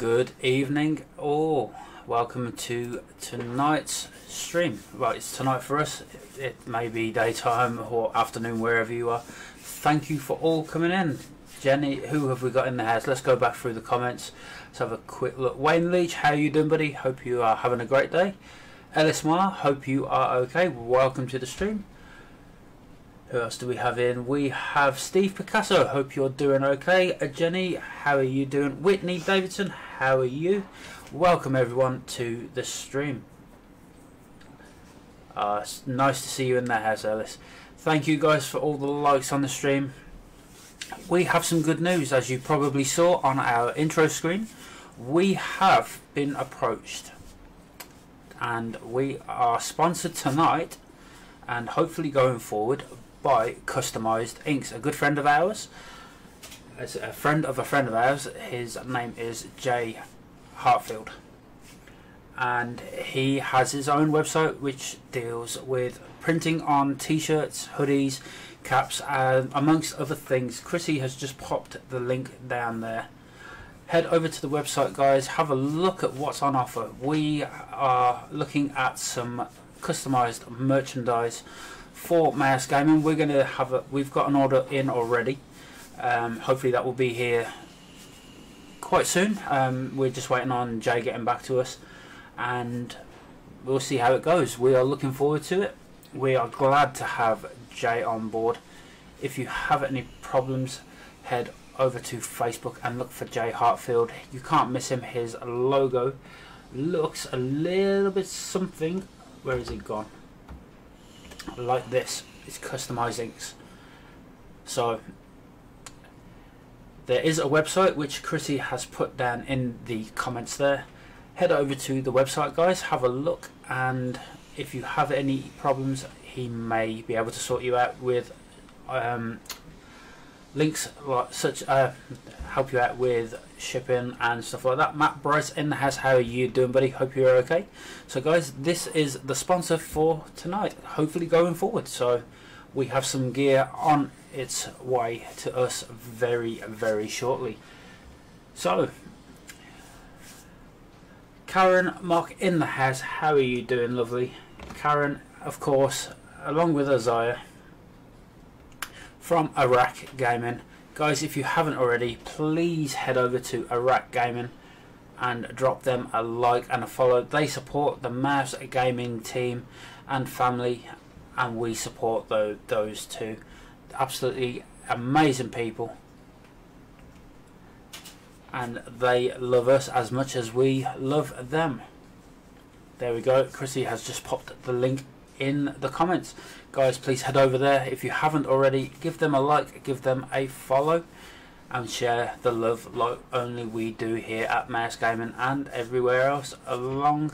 Good evening, all. Welcome to tonight's stream. Well, it's tonight for us. It may be daytime or afternoon, wherever you are. Thank you for all coming in. Jenny, who have we got in the house? Let's go back through the comments. Let's have a quick look. Wayne Leach, how are you doing, buddy? Hope you are having a great day. Ellis Mar, hope you are okay. Welcome to the stream. Who else do we have in? We have Steve Picasso. Hope you're doing okay. Uh, Jenny, how are you doing? Whitney Davidson, how are you? Welcome everyone to the stream. Uh, it's nice to see you in the house, Ellis. Thank you guys for all the likes on the stream. We have some good news, as you probably saw on our intro screen. We have been approached, and we are sponsored tonight, and hopefully going forward by Customized Inks, a good friend of ours. A friend of a friend of ours, his name is Jay Hartfield, and he has his own website which deals with printing on t-shirts, hoodies, caps, and amongst other things. Chrissy has just popped the link down there. Head over to the website, guys. Have a look at what's on offer. We are looking at some customized merchandise for Mouse Gaming. We're going to have a. We've got an order in already. Um, hopefully that will be here quite soon. Um, we're just waiting on Jay getting back to us, and we'll see how it goes. We are looking forward to it. We are glad to have Jay on board. If you have any problems, head over to Facebook and look for Jay Hartfield. You can't miss him. His logo looks a little bit something. Where is it gone? like this it's customized inks so there is a website which Chrissy has put down in the comments there. Head over to the website guys have a look and if you have any problems he may be able to sort you out with um, links like such uh, help you out with shipping and stuff like that. Matt bryce in the house how are you doing buddy? Hope you're okay. So guys this is the sponsor for tonight hopefully going forward. So we have some gear on its way to us very very shortly so karen mark in the house how are you doing lovely karen of course along with Isaiah from Iraq Gaming. Guys, if you haven't already, please head over to Iraq Gaming and drop them a like and a follow. They support the Mouse Gaming team and family, and we support those, those two. Absolutely amazing people. And they love us as much as we love them. There we go. Chrissy has just popped the link in the comments guys please head over there if you haven't already give them a like give them a follow and share the love like only we do here at Mouse Gaming and everywhere else along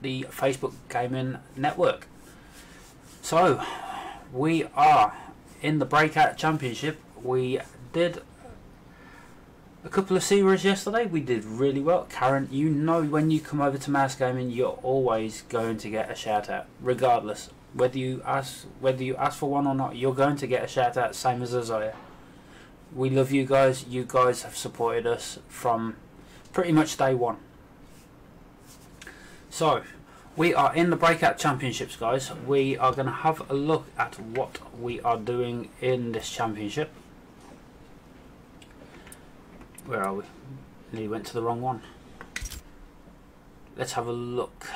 the Facebook gaming network so we are in the breakout championship. We did a couple of series yesterday. We did really well. Karen you know when you come over to Mouse Gaming you're always going to get a shout out regardless. Whether you ask whether you ask for one or not you're going to get a shout out same as Isaiah. We love you guys. You guys have supported us from pretty much day one. So we are in the breakout championships guys we are going to have a look at what we are doing in this championship where are we? Nearly went to the wrong one. Let's have a look.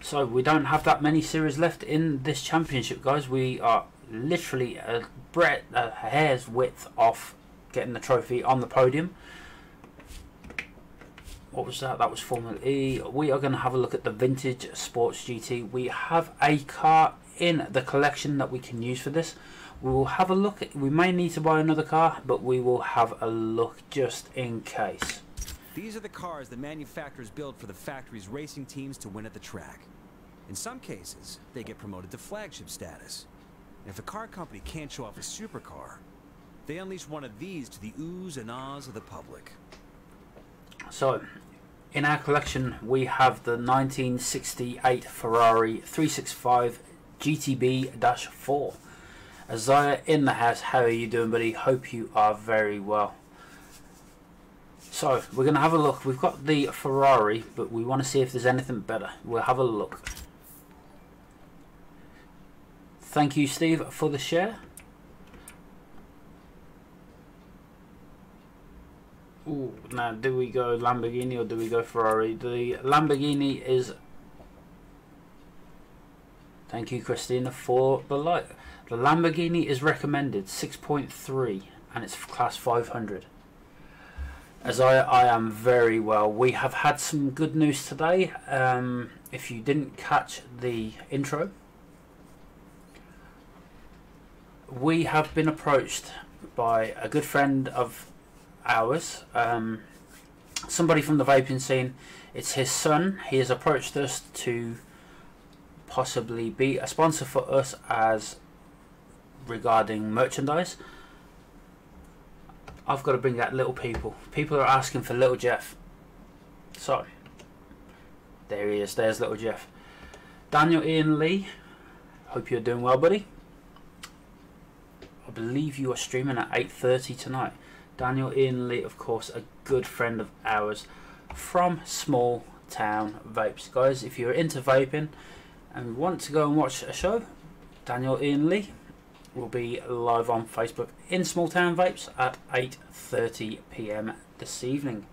So we don't have that many series left in this championship, guys. We are literally a, breadth, a hair's width off getting the trophy on the podium. What was that? That was Formula E. We are going to have a look at the Vintage Sports GT. We have a car in the collection that we can use for this. We will have a look. At, we may need to buy another car, but we will have a look just in case. These are the cars the manufacturers build for the factory's racing teams to win at the track. In some cases, they get promoted to flagship status. And if a car company can't show off a supercar, they unleash one of these to the oohs and ahs of the public. So, in our collection, we have the 1968 Ferrari 365 GTB-4. Isaiah in the house, how are you doing, buddy? Hope you are very well. So we're going to have a look. We've got the Ferrari, but we want to see if there's anything better. We'll have a look. Thank you, Steve, for the share. Ooh, now do we go Lamborghini or do we go Ferrari? The Lamborghini is. Thank you, Christina, for the light. The Lamborghini is recommended 6.3 and it's class 500. As I, I am very well. We have had some good news today. Um, if you didn't catch the intro, we have been approached by a good friend of ours, um, somebody from the vaping scene. It's his son. He has approached us to possibly be a sponsor for us as regarding merchandise. I've got to bring out little people. People are asking for little Jeff. So, there he is. There's little Jeff. Daniel Ian Lee. Hope you're doing well, buddy. I believe you are streaming at 8.30 tonight. Daniel Ian Lee, of course, a good friend of ours from Small Town Vapes. Guys, if you're into vaping and want to go and watch a show, Daniel Ian Lee will be live on Facebook in Small Town Vapes at 8.30 p.m. this evening.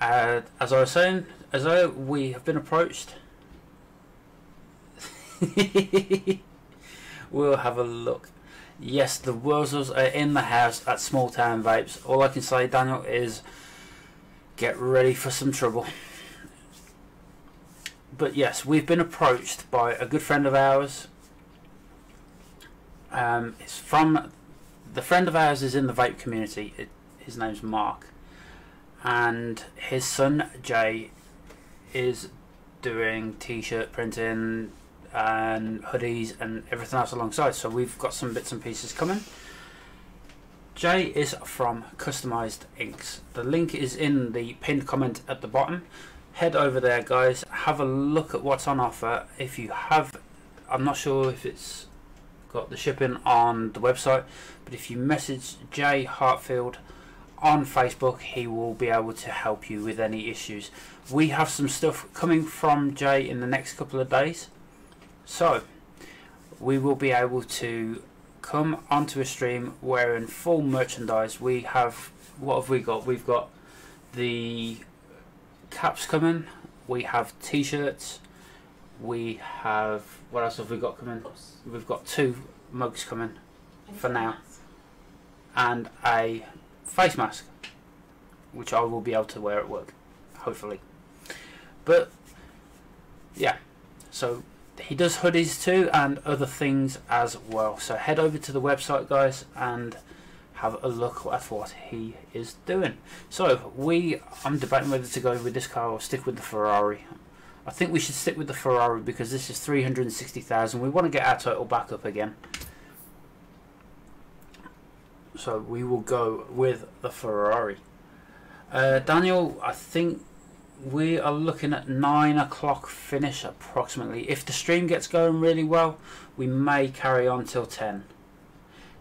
Uh, as I was saying, as I, we have been approached, we'll have a look Yes, the Wurzels are in the house at Small Town Vapes. All I can say, Daniel, is get ready for some trouble. But yes, we've been approached by a good friend of ours. Um, it's from the friend of ours is in the vape community. It, his name's Mark, and his son Jay is doing t-shirt printing, and hoodies and everything else alongside. So we've got some bits and pieces coming. Jay is from Customized Inks. The link is in the pinned comment at the bottom. Head over there, guys. Have a look at what's on offer. If you have, I'm not sure if it's got the shipping on the website, but if you message Jay Hartfield on Facebook, he will be able to help you with any issues. We have some stuff coming from Jay in the next couple of days. So, we will be able to come onto a stream wearing full merchandise. We have, what have we got? We've got the caps coming, we have t shirts, we have, what else have we got coming? We've got two mugs coming for now, and a face mask, which I will be able to wear at work, hopefully. But, yeah, so he does hoodies too and other things as well. So head over to the website, guys, and have a look at what he is doing. So we, I'm debating whether to go with this car or stick with the Ferrari. I think we should stick with the Ferrari because this is 360,000. We want to get our total back up again. So we will go with the Ferrari. Uh, Daniel, I think we are looking at 9 o'clock finish approximately. If the stream gets going really well, we may carry on till 10.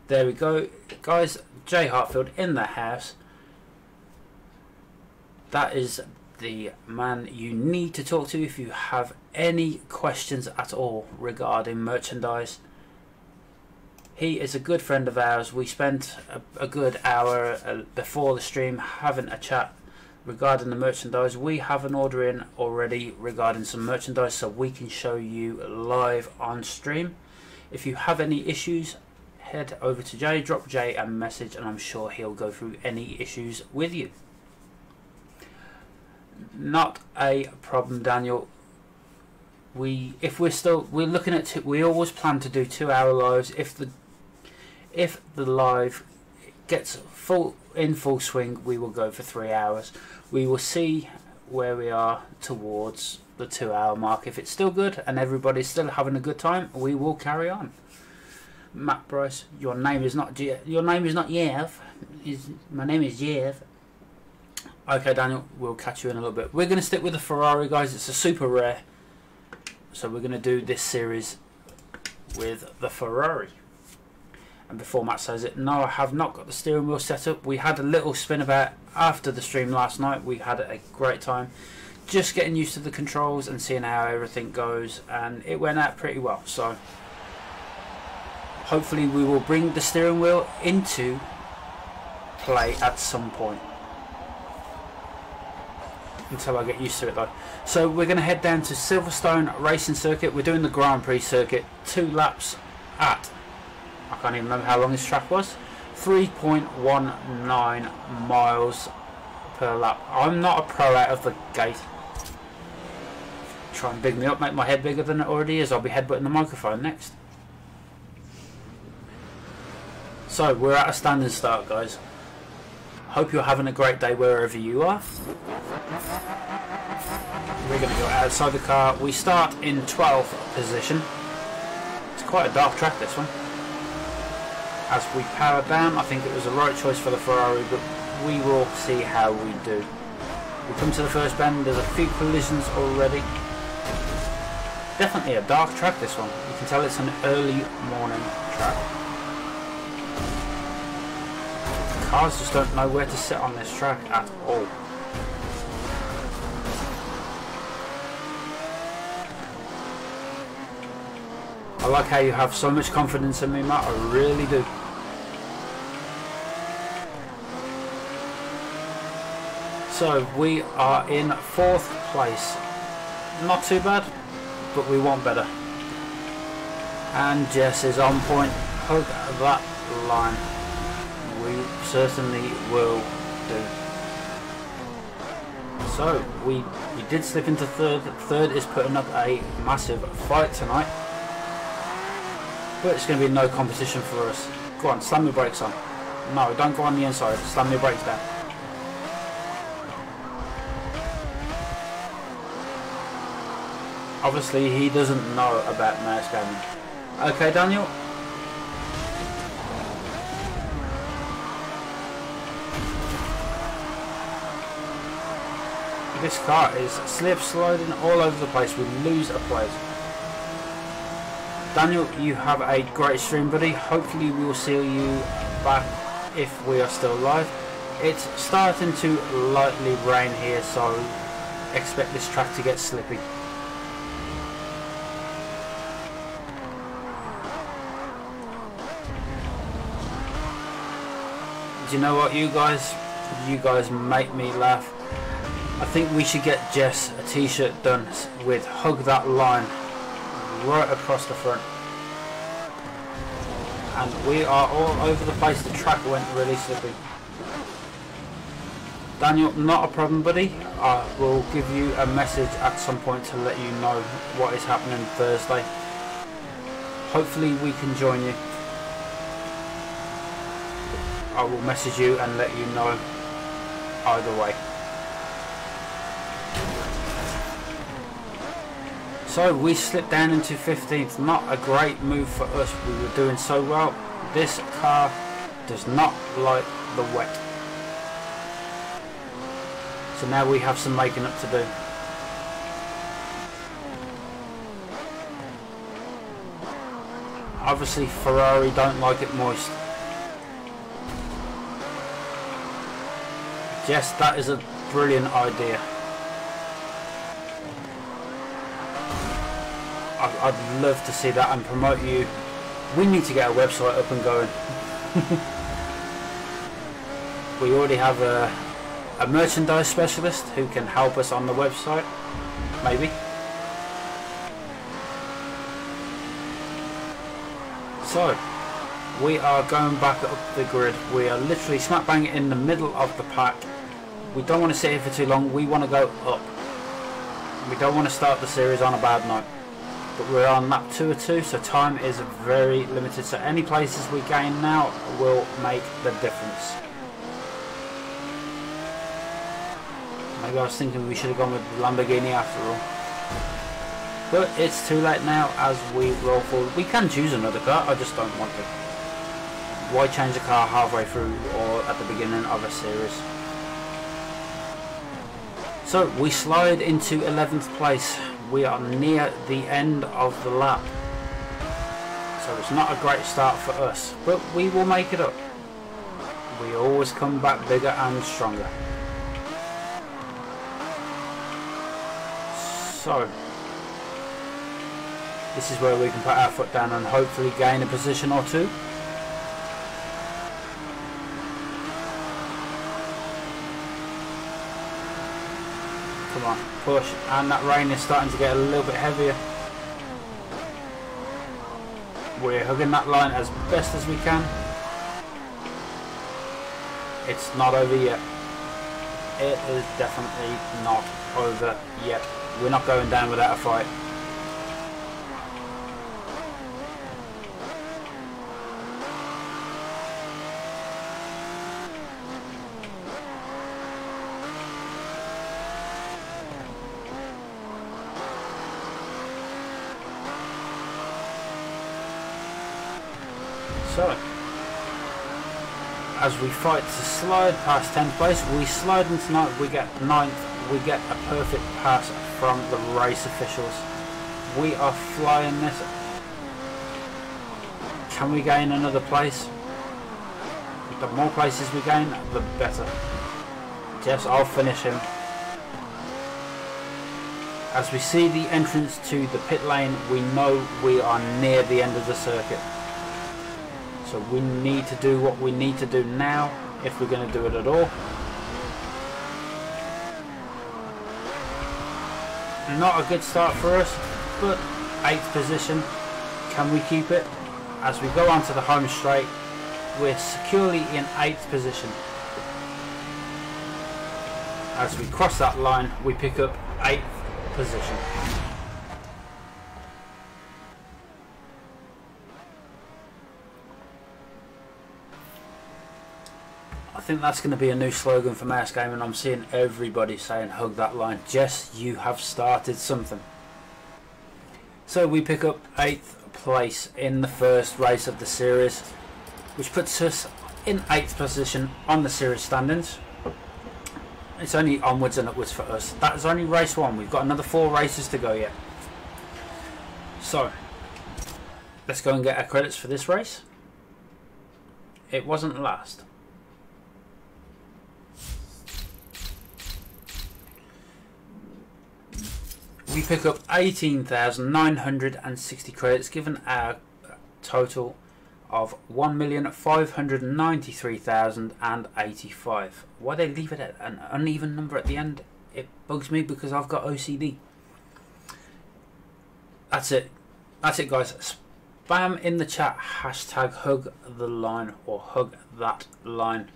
There we go. Guys, Jay Hartfield in the house. That is the man you need to talk to if you have any questions at all regarding merchandise. He is a good friend of ours. We spent a, a good hour uh, before the stream having a chat regarding the merchandise. We have an order in already regarding some merchandise so we can show you live on stream. If you have any issues, head over to Jay, drop Jay a message and I'm sure he'll go through any issues with you. Not a problem, Daniel. We, if we're still, we're looking at, two, we always plan to do two hour lives. If the, if the live gets full in full swing, we will go for three hours we will see where we are towards the two hour mark. If it's still good and everybody's still having a good time, we will carry on. Matt Bryce, your name is not G- your name is not Yev. Is my name is Yev. Okay, Daniel, we'll catch you in a little bit. We're going to stick with the Ferrari, guys. It's a super rare, so we're going to do this series with the Ferrari. And before Matt says it, no, I have not got the steering wheel set up. We had a little spin about after the stream last night. We had a great time just getting used to the controls and seeing how everything goes, and it went out pretty well. So hopefully, we will bring the steering wheel into play at some point until I get used to it though. So we're going to head down to Silverstone Racing Circuit. We're doing the Grand Prix circuit, two laps at I can't even remember how long this track was. 3.19 miles per lap. I'm not a pro out of the gate. Try and big me up, make my head bigger than it already is. I'll be headbutting the microphone next. So, we're at a standing start, guys. Hope you're having a great day wherever you are. We're going to go outside the car. We start in 12th position. It's quite a dark track, this one as we power down. I think it was the right choice for the Ferrari, but we will see how we do. We come to the first bend, there's a few collisions already. Definitely a dark track this one. You can tell it's an early morning track. Cars just don't know where to sit on this track at all. I like how you have so much confidence in me, Matt. I really do. So we are in fourth place. Not too bad, but we want better. And Jess is on point. Hug that line. We certainly will do. So we we did slip into third. Third is putting up a massive fight tonight. But it's going to be no competition for us. Go on, slam your brakes on. No, don't go on the inside. Slam your brakes down. Obviously, he doesn't know about mouse gaming. Okay, Daniel. This car is slip sliding all over the place. We lose a place. Daniel, you have a great stream, buddy. Hopefully, we will see you back if we are still live. It's starting to lightly rain here, so expect this track to get slippy. Do you know what you guys? You guys make me laugh. I think we should get Jess a t-shirt done with hug that line right across the front. And we are all over the place. The track went really slippy. Daniel not a problem buddy. I will give you a message at some point to let you know what is happening Thursday. Hopefully we can join you I will message you and let you know either way. So we slipped down into 15th. Not a great move for us. We were doing so well. This car does not like the wet. So now we have some making up to do. Obviously Ferrari don't like it moist. Yes, that is a brilliant idea. I'd, I'd love to see that and promote you. We need to get a website up and going. we already have a, a merchandise specialist who can help us on the website. Maybe. So, we are going back up the grid. We are literally smack bang in the middle of the pack we don't want to sit here for too long. We want to go up. We don't want to start the series on a bad note. But we're on map 2 or 2, so time is very limited. So any places we gain now will make the difference. Maybe I was thinking we should have gone with Lamborghini after all. But it's too late now as we roll forward. We can choose another car, I just don't want to. Why change a car halfway through or at the beginning of a series? So we slide into 11th place. We are near the end of the lap. So So it's not a great start for us, but we will make it up. We always come back bigger and stronger. So, this is where we can put our foot down and hopefully gain a position or two. Come on, push. And that rain is starting to get a little bit heavier. We're hugging that line as best as we can. It's not over yet. It is definitely not over yet. We're not going down without a fight. So, as we fight to slide past 10th place, we slide into ninth, we get 9th, we get a perfect pass from the race officials. We are flying this. Can we gain another place? The more places we gain, the better. Yes, I'll finish him. As we see the entrance to the pit lane, we know we are near the end of the circuit. So we need to do what we need to do now if we're going to do it at all. Not a good start for us, but 8th position. Can we keep it? As we go onto the home straight, we're securely in 8th position. As we cross that line, we pick up 8th position. Think that's going to be a new slogan for Mouse Game, and I'm seeing everybody saying hug that line. Jess, you have started something. So we pick up 8th place in the first race of the series, which puts us in 8th position on the series standings. It's only onwards and upwards for us. That is only race one. We've got another four races to go yet. So, let's go and get our credits for this race. It wasn't last. We pick up 18,960 credits given our total of 1,593,085. Why they leave it at an uneven number at the end, it bugs me because I've got OCD. That's it. That's it guys. Spam in the chat hashtag hug the line or hug that line.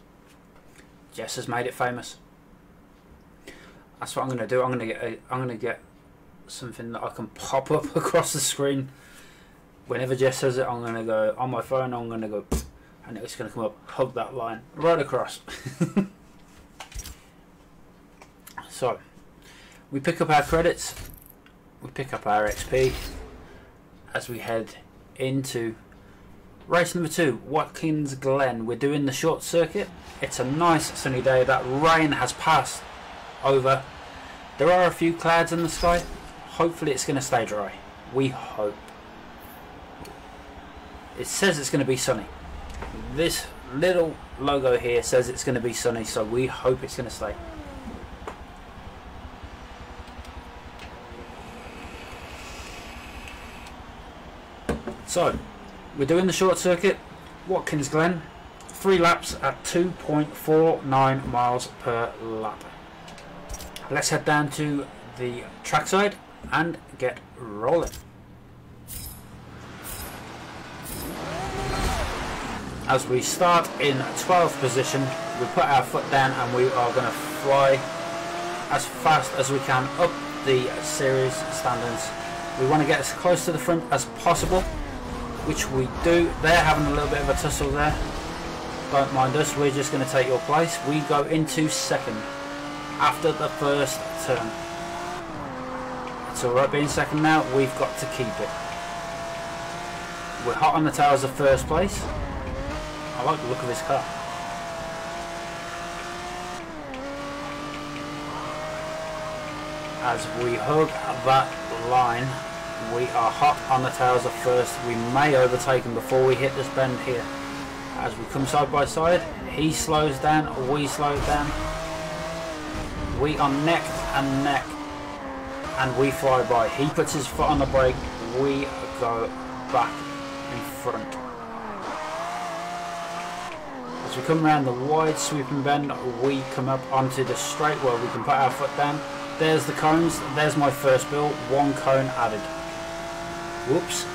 Jess has made it famous. That's what I'm gonna do. I'm gonna get a, I'm gonna get something that I can pop up across the screen. Whenever Jess says it, I'm going to go on my phone, I'm going to go, and it's going to come up, hug that line right across. so, we pick up our credits, we pick up our XP as we head into race number two, Watkins Glen. We're doing the short circuit. It's a nice sunny day. That rain has passed over. There are a few clouds in the sky, hopefully it's going to stay dry. We hope. It says it's going to be sunny. This little logo here says it's going to be sunny, so we hope it's going to stay. So, we're doing the short circuit, Watkins Glen, three laps at 2.49 miles per lap. Let's head down to the trackside and get rolling. As we start in 12th position, we put our foot down and we are going to fly as fast as we can up the series standards. We want to get as close to the front as possible, which we do. They're having a little bit of a tussle there. Don't mind us, we're just going to take your place. We go into second after the first turn. It's alright being second now, we've got to keep it. We're hot on the tails of first place. I like the look of his car. As we hug that line, We are hot on the tails of first. We may overtake him before we hit this bend here. As we come side by side, he slows down, we slow down. We are neck and neck and we fly by. He puts his foot on the brake, we go back in front. As we come around the wide sweeping bend, we come up onto the straight where we can put our foot down. There's the cones, there's my first bill, one cone added. Whoops.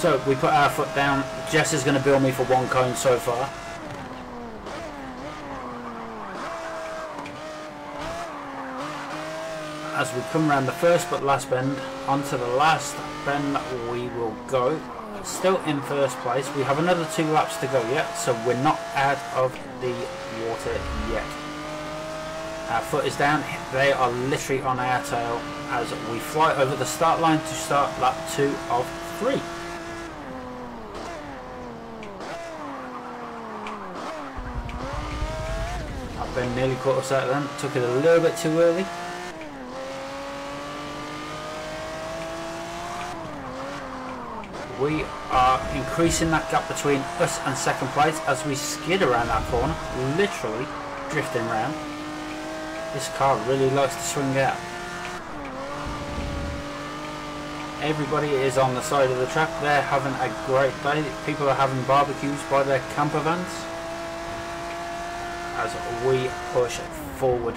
So we put our foot down, Jess is going to bill me for one cone so far. As we come around the first but last bend, onto the last bend we will go still in first place. We have another two laps to go yet, so we're not out of the water yet. Our foot is down, they are literally on our tail as we fly over the start line to start lap two of three. I've been nearly caught us out then, took it a little bit too early. We are increasing that gap between us and second place as we skid around that corner, literally drifting around. This car really likes to swing out. Everybody is on the side of the track, they're having a great day. People are having barbecues by their camper vans as we push forward.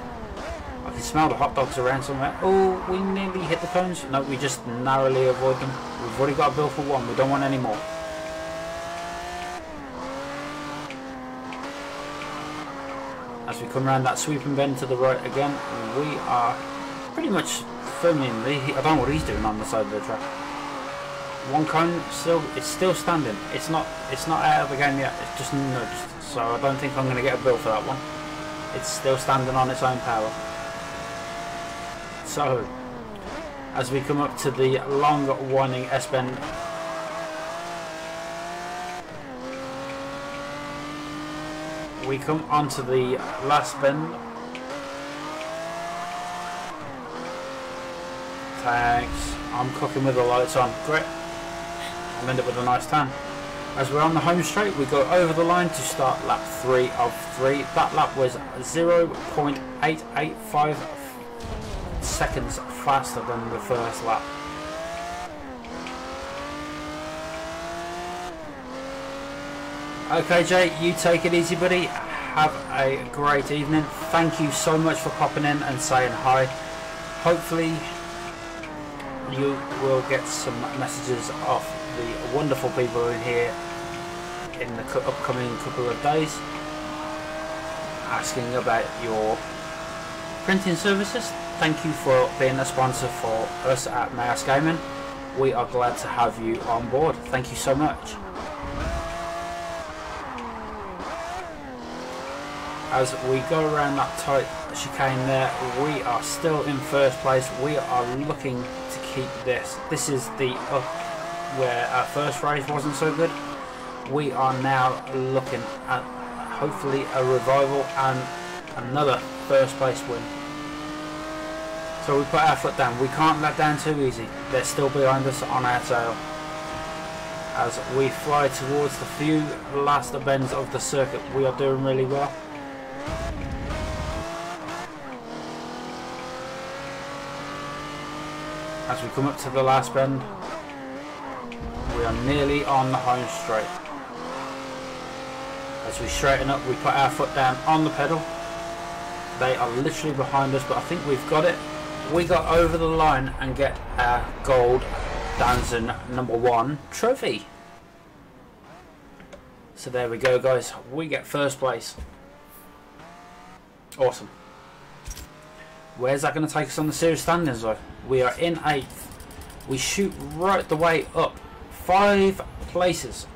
I can smell the hot dogs around somewhere. Oh, we nearly hit the cones. No, we just narrowly avoid them. We've already got a bill for one. We don't want any more. As we come around that sweeping bend to the right again, we are pretty much firmly in the... I don't know what he's doing on the side of the track. One cone still, it's still standing. It's not, it's not out of the game yet. It's just nudged. So I don't think I'm going to get a bill for that one. It's still standing on its own power. So, as we come up to the long winding S-bend, we come onto the last bend. Thanks. I'm cooking with the lights on. Great. I'll end up with a nice tan. As we're on the home straight, we go over the line to start lap 3 of 3. That lap was 0.885 seconds faster than the first lap. Okay Jay, you take it easy buddy. Have a great evening. Thank you so much for popping in and saying hi. Hopefully you will get some messages off the wonderful people in here in the upcoming couple of days asking about your printing services thank you for being a sponsor for us at Mouse Gaming. We are glad to have you on board. Thank you so much. As we go around that tight chicane there, we are still in first place. We are looking to keep this. This is the up where our first race wasn't so good. We are now looking at hopefully a revival and another first place win. So we put our foot down. We can't let down too easy. They're still behind us on our tail. As we fly towards the few last bends of the circuit, we are doing really well. As we come up to the last bend, we are nearly on the home straight. As we straighten up, we put our foot down on the pedal. They are literally behind us, but I think we've got it we got over the line and get our gold Danzen number one trophy. So there we go guys, we get first place. Awesome. Where's that going to take us on the series standings though? We are in 8th. We shoot right the way up. Five places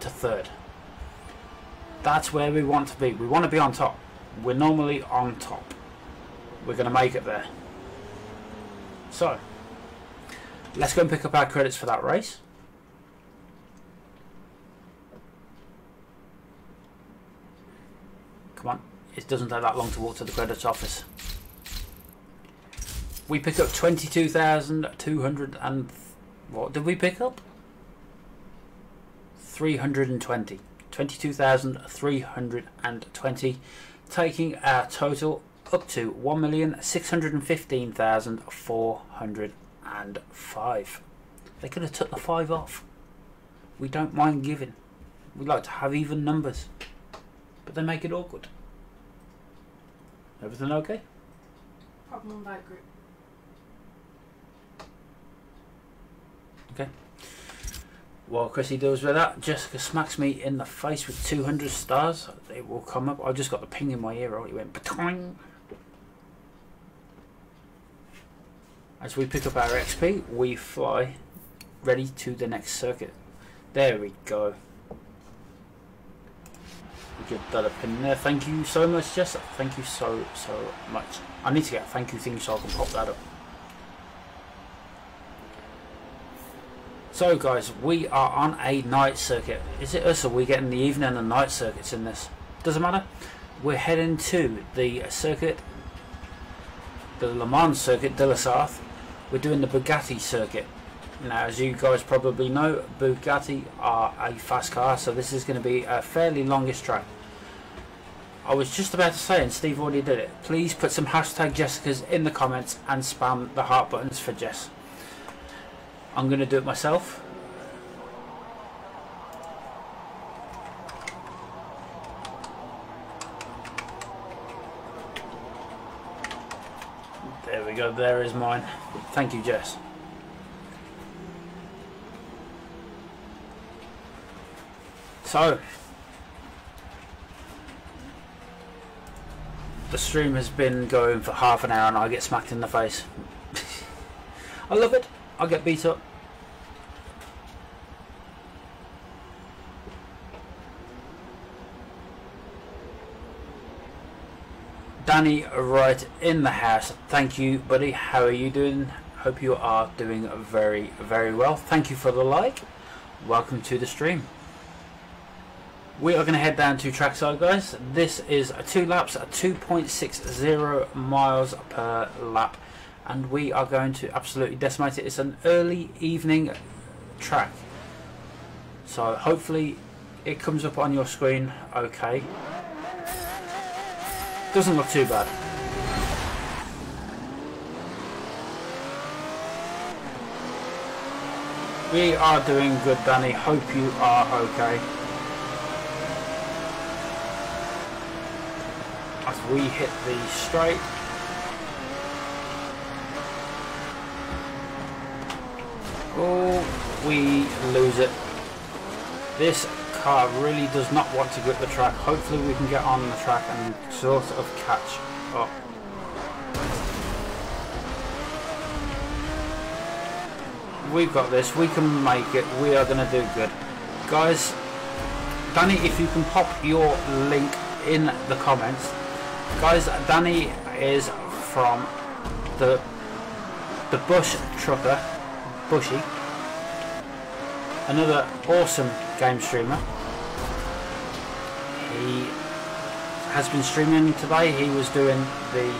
to third. That's where we want to be. We want to be on top. We're normally on top. We're going to make it there. So, let's go and pick up our credits for that race. Come on, it doesn't take that long to walk to the credits office. We pick up 22,200 and... What did we pick up? 320. 22,320. Taking our total up to 1,615,405. They could have took the 5 off. We don't mind giving. We'd like to have even numbers. But they make it awkward. Everything okay? Problem on that group. Okay. While Chrissy deals with that, Jessica smacks me in the face with 200 stars. It will come up. I just got the ping in my ear. It went patoing. As we pick up our XP, we fly ready to the next circuit. There we go. We give that pin there. Thank you so much, Jess. Thank you so, so much. I need to get a thank you thing so I can pop that up. So guys, we are on a night circuit. Is it us or we getting the evening and the night circuits in this? Doesn't matter. We're heading to the circuit, the Le Mans circuit de la Sarthe. We're doing the Bugatti circuit. Now as you guys probably know, Bugatti are a fast car, so this is going to be a fairly longish track. I was just about to say, and Steve already did it, please put some hashtag Jessicas in the comments and spam the heart buttons for Jess. I'm going to do it myself. There we go, there is mine. Thank you, Jess. So, the stream has been going for half an hour and I get smacked in the face. I love it. I'll get beat up. Danny right in the house. Thank you, buddy. How are you doing? Hope you are doing very, very well. Thank you for the like. Welcome to the stream. We are going to head down to trackside, guys. This is two laps at 2.60 miles per lap and we are going to absolutely decimate it. It's an early evening track, so hopefully it comes up on your screen okay. Doesn't look too bad. We are doing good, Danny. Hope you are okay. As we hit the straight, Oh, we lose it. This car really does not want to grip the track. Hopefully we can get on the track and sort of catch up. We've got this. We can make it. We are going to do good. Guys, Danny, if you can pop your link in the comments. Guys, Danny is from the the Bush Trucker Bushy. Another awesome game streamer. He has been streaming today. He was doing the.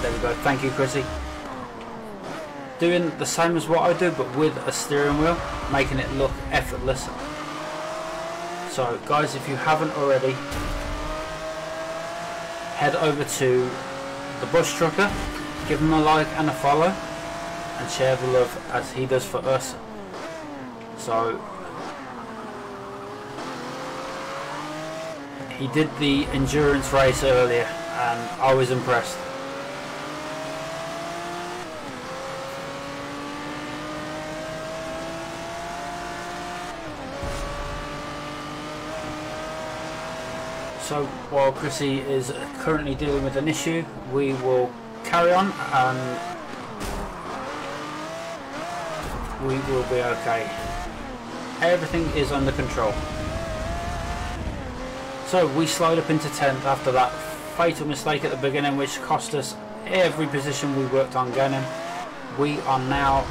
There we go. Thank you, Chrissy. Doing the same as what I do, but with a steering wheel, making it look effortless. So, guys, if you haven't already, head over to the Bush Trucker, give him a like and a follow and share the love as he does for us. So he did the endurance race earlier and I was impressed. So while Chrissy is currently dealing with an issue, we will carry on and we will be okay. Everything is under control. So we slide up into 10th after that fatal mistake at the beginning which cost us every position we worked on getting. We are now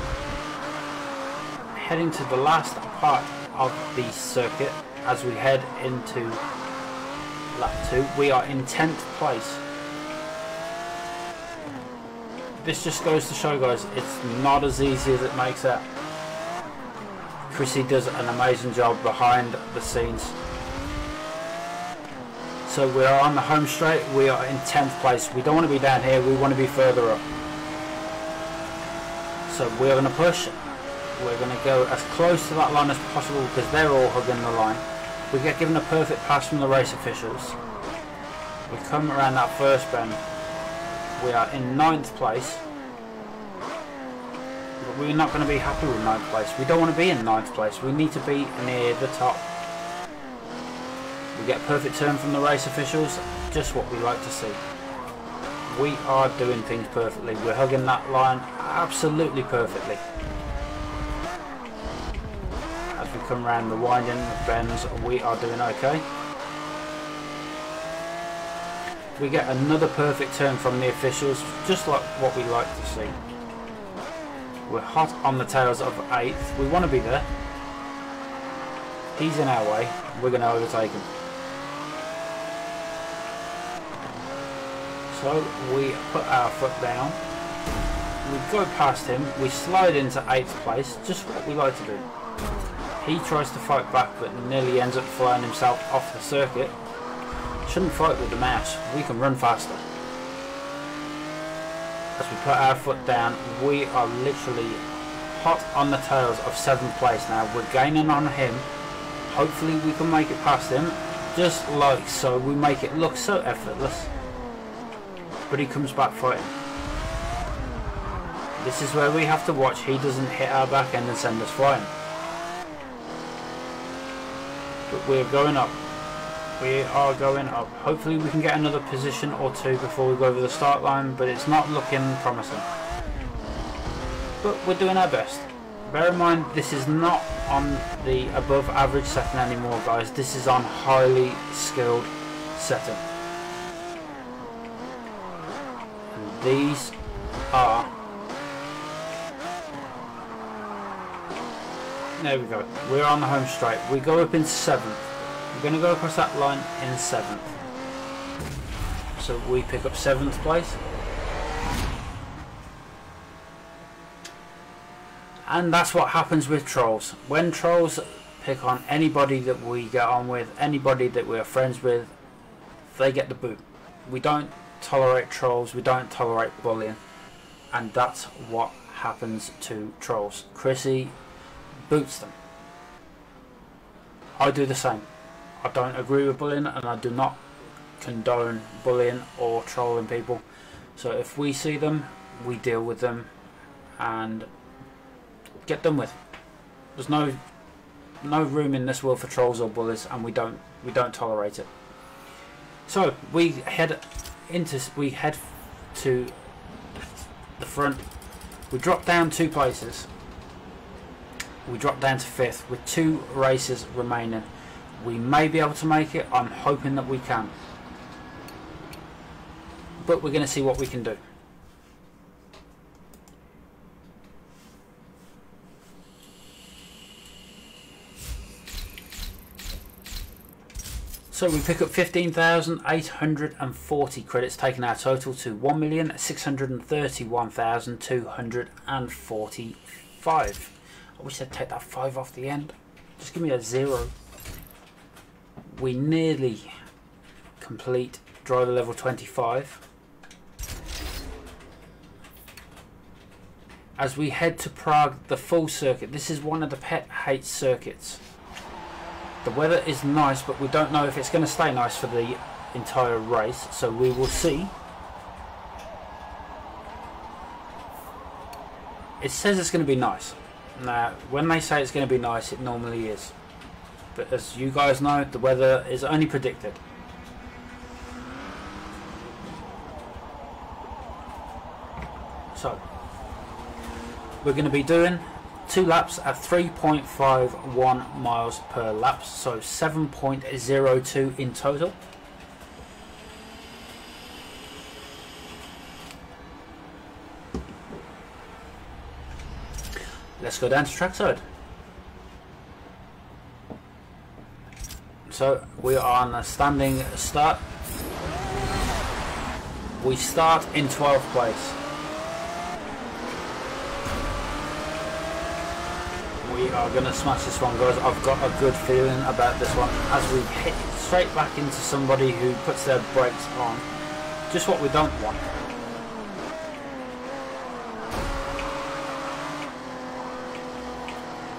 heading to the last part of the circuit as we head into lap 2. We are in 10th place. this just goes to show, guys, it's not as easy as it makes out. Chrissy does an amazing job behind the scenes. So we are on the home straight. We are in 10th place. We don't want to be down here. We want to be further up. So we're going to push. We're going to go as close to that line as possible because they're all hugging the line. We get given a perfect pass from the race officials. We come around that first bend. We are in ninth place. But we're not going to be happy with ninth place. We don't want to be in ninth place. We need to be near the top. We get a perfect turn from the race officials. Just what we like to see. We are doing things perfectly. We're hugging that line absolutely perfectly. As we come around the winding bends, we are doing okay. We get another perfect turn from the officials, just like what we like to see. We're hot on the tails of 8th. We want to be there. He's in our way. We're going to overtake him. So we put our foot down. We go past him. We slide into 8th place. Just what we like to do. He tries to fight back but nearly ends up flying himself off the circuit. Shouldn't fight with the mouse. We can run faster. As we put our foot down, we are literally hot on the tails of 7th place now. We're gaining on him. Hopefully we can make it past him. Just like so. We make it look so effortless. But he comes back fighting. This is where we have to watch he doesn't hit our back end and send us flying. But we're going up. We are going up. Hopefully we can get another position or two before we go over the start line, but it's not looking promising. But we're doing our best. Bear in mind, this is not on the above average setting anymore, guys. This is on highly skilled setting. And these are... There we go. We're on the home straight. We go up in 7th. We're going to go across that line in 7th. So we pick up 7th place. And that's what happens with trolls. When trolls pick on anybody that we get on with, anybody that we're friends with, they get the boot. We don't tolerate trolls, we don't tolerate bullying. And that's what happens to trolls. Chrissy boots them. I do the same. I don't agree with bullying and I do not condone bullying or trolling people. So if we see them, we deal with them and get done with. There's no no room in this world for trolls or bullies and we don't we don't tolerate it. So we head into we head to the front. We drop down two places. We drop down to fifth with two races remaining. We may be able to make it. I'm hoping that we can. But we're going to see what we can do. So we pick up 15,840 credits, taking our total to 1,631,245. I wish I'd take that 5 off the end. Just give me a 0. We nearly complete driver level 25. As we head to Prague, the full circuit. This is one of the pet hate circuits. The weather is nice, but we don't know if it's going to stay nice for the entire race, so we will see. It says it's going to be nice. Now, when they say it's going to be nice, it normally is. But as you guys know, the weather is only predicted. So, we're going to be doing two laps at 3.51 miles per lap, so 7.02 in total. Let's go down to trackside. So we are on a standing start. We start in 12th place. We are going to smash this one, guys. I've got a good feeling about this one as we hit straight back into somebody who puts their brakes on. Just what we don't want.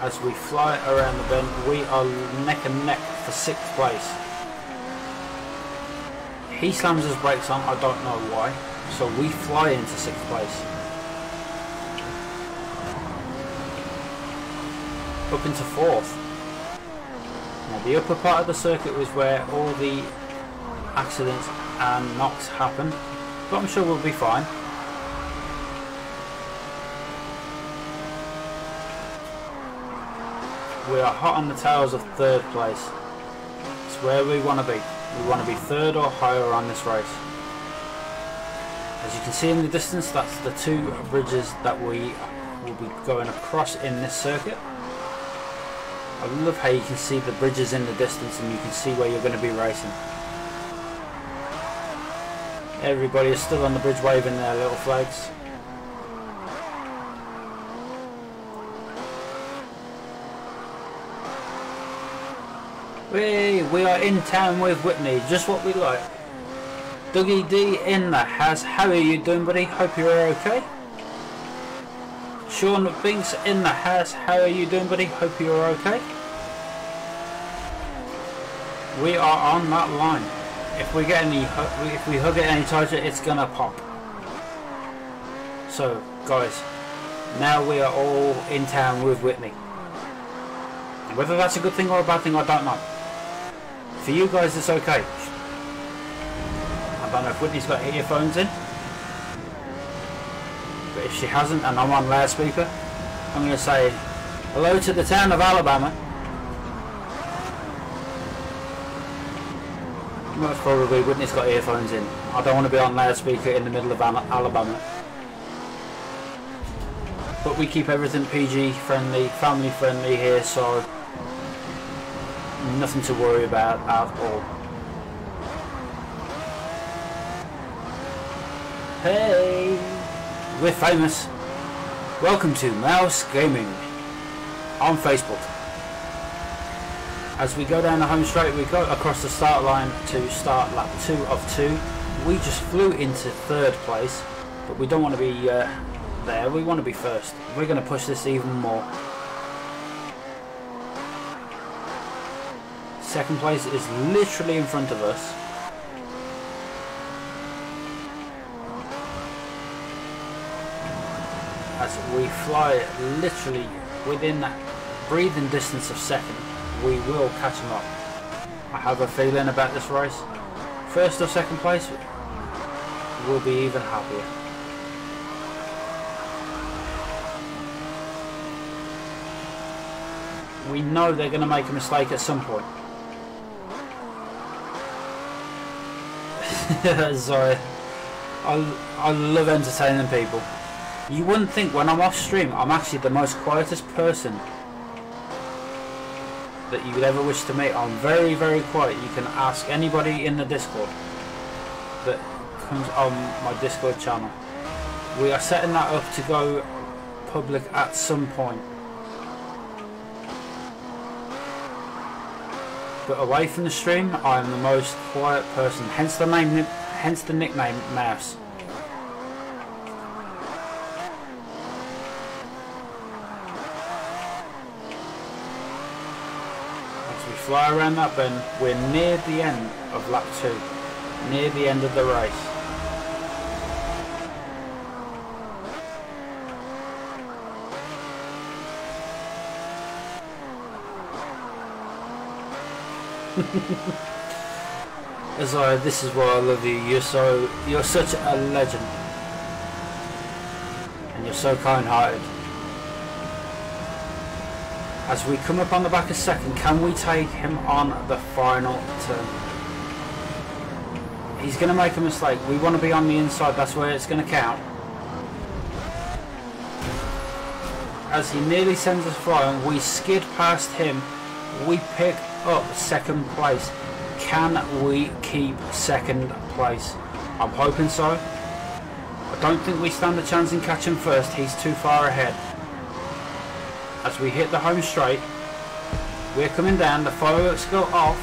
As we fly around the bend, we are neck and neck for sixth place. He slams his brakes on, I don't know why. So we fly into sixth place. Up into fourth. Now the upper part of the circuit was where all the accidents and knocks happened, But I'm sure we'll be fine. We are hot on the tails of third place. It's where we want to be. We want to be third or higher on this race. As you can see in the distance, that's the two bridges that we will be going across in this circuit. I love how you can see the bridges in the distance and you can see where you're going to be racing. Everybody is still on the bridge waving their little flags. We, we are in town with Whitney, just what we like. Dougie D in the house. How are you doing, buddy? Hope you're okay. Sean Binks in the house. How are you doing, buddy? Hope you're okay. We are on that line. If we get any, if we hug it any tighter, it's gonna pop. So, guys, now we are all in town with Whitney. Whether that's a good thing or a bad thing, I don't know. For you guys, it's okay. I don't know if Whitney's got earphones in. But if she hasn't and I'm on loudspeaker, I'm going to say hello to the town of Alabama. Most probably Whitney's got earphones in. I don't want to be on loudspeaker in the middle of Alabama. But we keep everything PG friendly, family friendly here, so nothing to worry about at all. Hey, we're famous. Welcome to Mouse Gaming on Facebook. As we go down the home straight, we go across the start line to start lap 2 of 2. We just flew into third place, but we don't want to be uh, there, we want to be first. We're going to push this even more. Second place is literally in front of us. As we fly literally within that breathing distance of second, we will catch them up. I have a feeling about this race. First or second place, we'll be even happier. We know they're going to make a mistake at some point. Sorry. I, I love entertaining people. You wouldn't think when I'm off stream I'm actually the most quietest person that you would ever wish to meet. I'm very very quiet. You can ask anybody in the Discord that comes on my Discord channel. We are setting that up to go public at some point. But away from the stream, I am the most quiet person. Hence the name, hence the nickname Mouse. Fly around that bend, we're near the end of lap two, near the end of the race. Azar, this is why I love you. You're so you're such a legend. And you're so kind hearted. As we come up on the back of second, can we take him on the final turn? He's gonna make a mistake. We wanna be on the inside, that's where it's gonna count. As he nearly sends us flying, we skid past him. We pick up second place. Can we keep second place? I'm hoping so. I don't think we stand a chance in catching first. He's too far ahead. As we hit the home straight. We're coming down, the fireworks go off.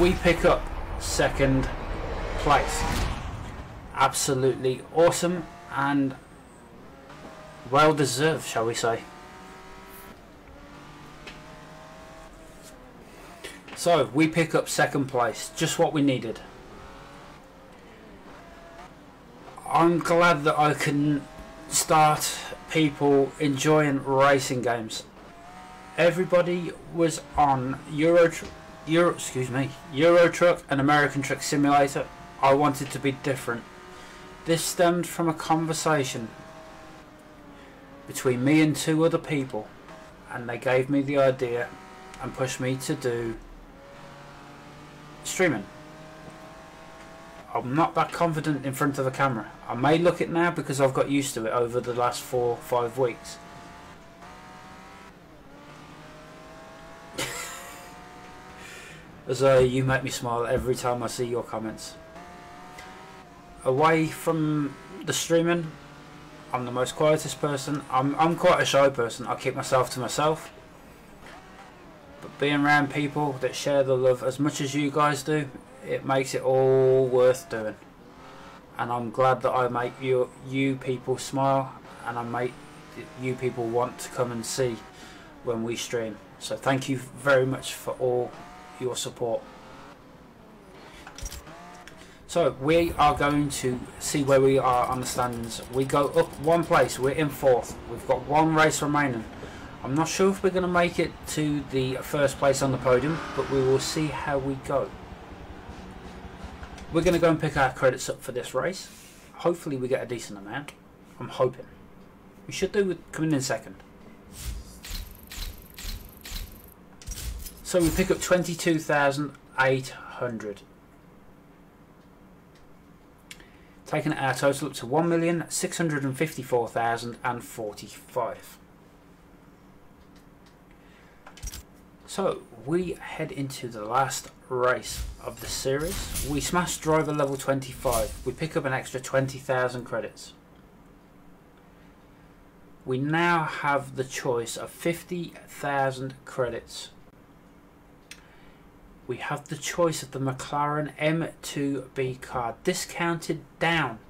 We pick up second place. Absolutely awesome and well deserved, shall we say. So we pick up second place, just what we needed. I'm glad that I can start people enjoying racing games. Everybody was on Euro, Euro, excuse me, Euro Truck and American Truck Simulator. I wanted to be different. This stemmed from a conversation between me and two other people, and they gave me the idea and pushed me to do streaming. I'm not that confident in front of a camera. I may look it now because I've got used to it over the last four, five weeks. As uh, you make me smile every time I see your comments. Away from the streaming, I'm the most quietest person. I'm, I'm quite a shy person. I keep myself to myself. But being around people that share the love as much as you guys do it makes it all worth doing. And I'm glad that I make you you people smile and I make you people want to come and see when we stream. So thank you very much for all your support. So we are going to see where we are on the standings we go up one place we're in fourth. We've got one race remaining. I'm not sure if we're going to make it to the first place on the podium but we will see how we go we're going to go and pick our credits up for this race. Hopefully we get a decent amount. I'm hoping. We should do with coming in second. So we pick up 22,800. Taking our total up to 1,654,045. So we head into the last race of the series. We smash driver level 25. We pick up an extra 20,000 credits. We now have the choice of 50,000 credits. We have the choice of the McLaren M2B car discounted down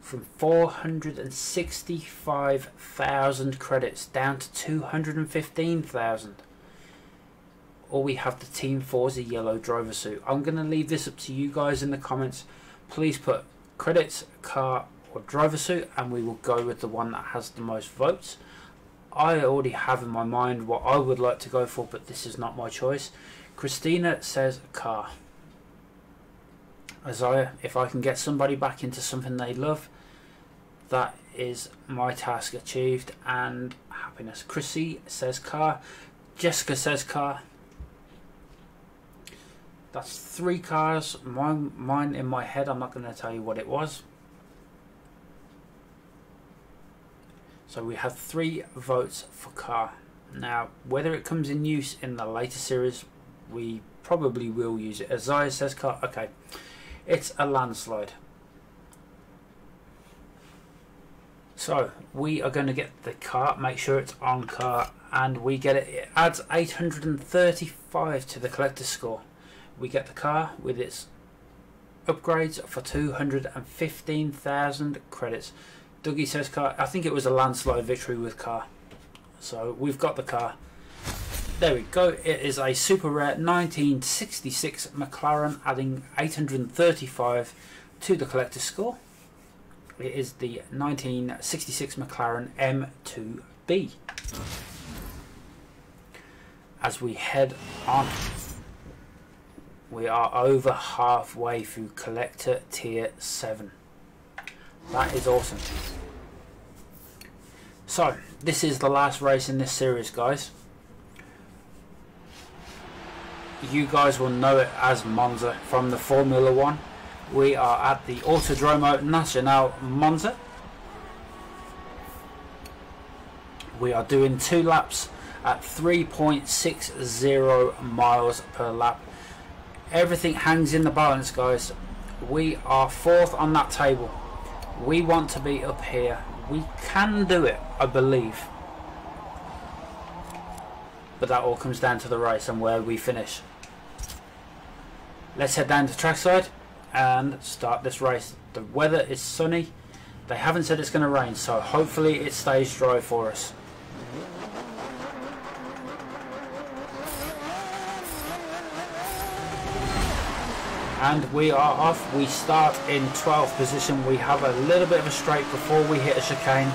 from 465,000 credits down to 215,000 or we have the Team Forza yellow driver suit. I'm going to leave this up to you guys in the comments. Please put credits, car or driver suit and we will go with the one that has the most votes. I already have in my mind what I would like to go for but this is not my choice. Christina says car. Isaiah, if I can get somebody back into something they love, that is my task achieved and happiness. Chrissy says car. Jessica says car. That's three cars. Mine, mine in my head. I'm not going to tell you what it was. So we have three votes for car. Now, whether it comes in use in the later series, we probably will use it. Isaiah says car. Okay, it's a landslide. So we are going to get the car, make sure it's on car, and we get it. It adds 835 to the collector's score we get the car with its upgrades for 215,000 credits. Dougie says car, I think it was a landslide victory with car. So we've got the car. There we go. It is a super rare 1966 McLaren adding 835 to the collector's score. It is the 1966 McLaren M2B. As we head on we are over halfway through collector tier 7 that is awesome. So this is the last race in this series guys. You guys will know it as Monza from the Formula 1 we are at the Autodromo Nacional Monza. We are doing two laps at 3.60 miles per lap everything hangs in the balance guys we are fourth on that table we want to be up here we can do it I believe but that all comes down to the race and where we finish. Let's head down to trackside and start this race. The weather is sunny. They haven't said it's going to rain, so hopefully it stays dry for us. And we are off. We start in 12th position. We have a little bit of a straight before we hit a chicane.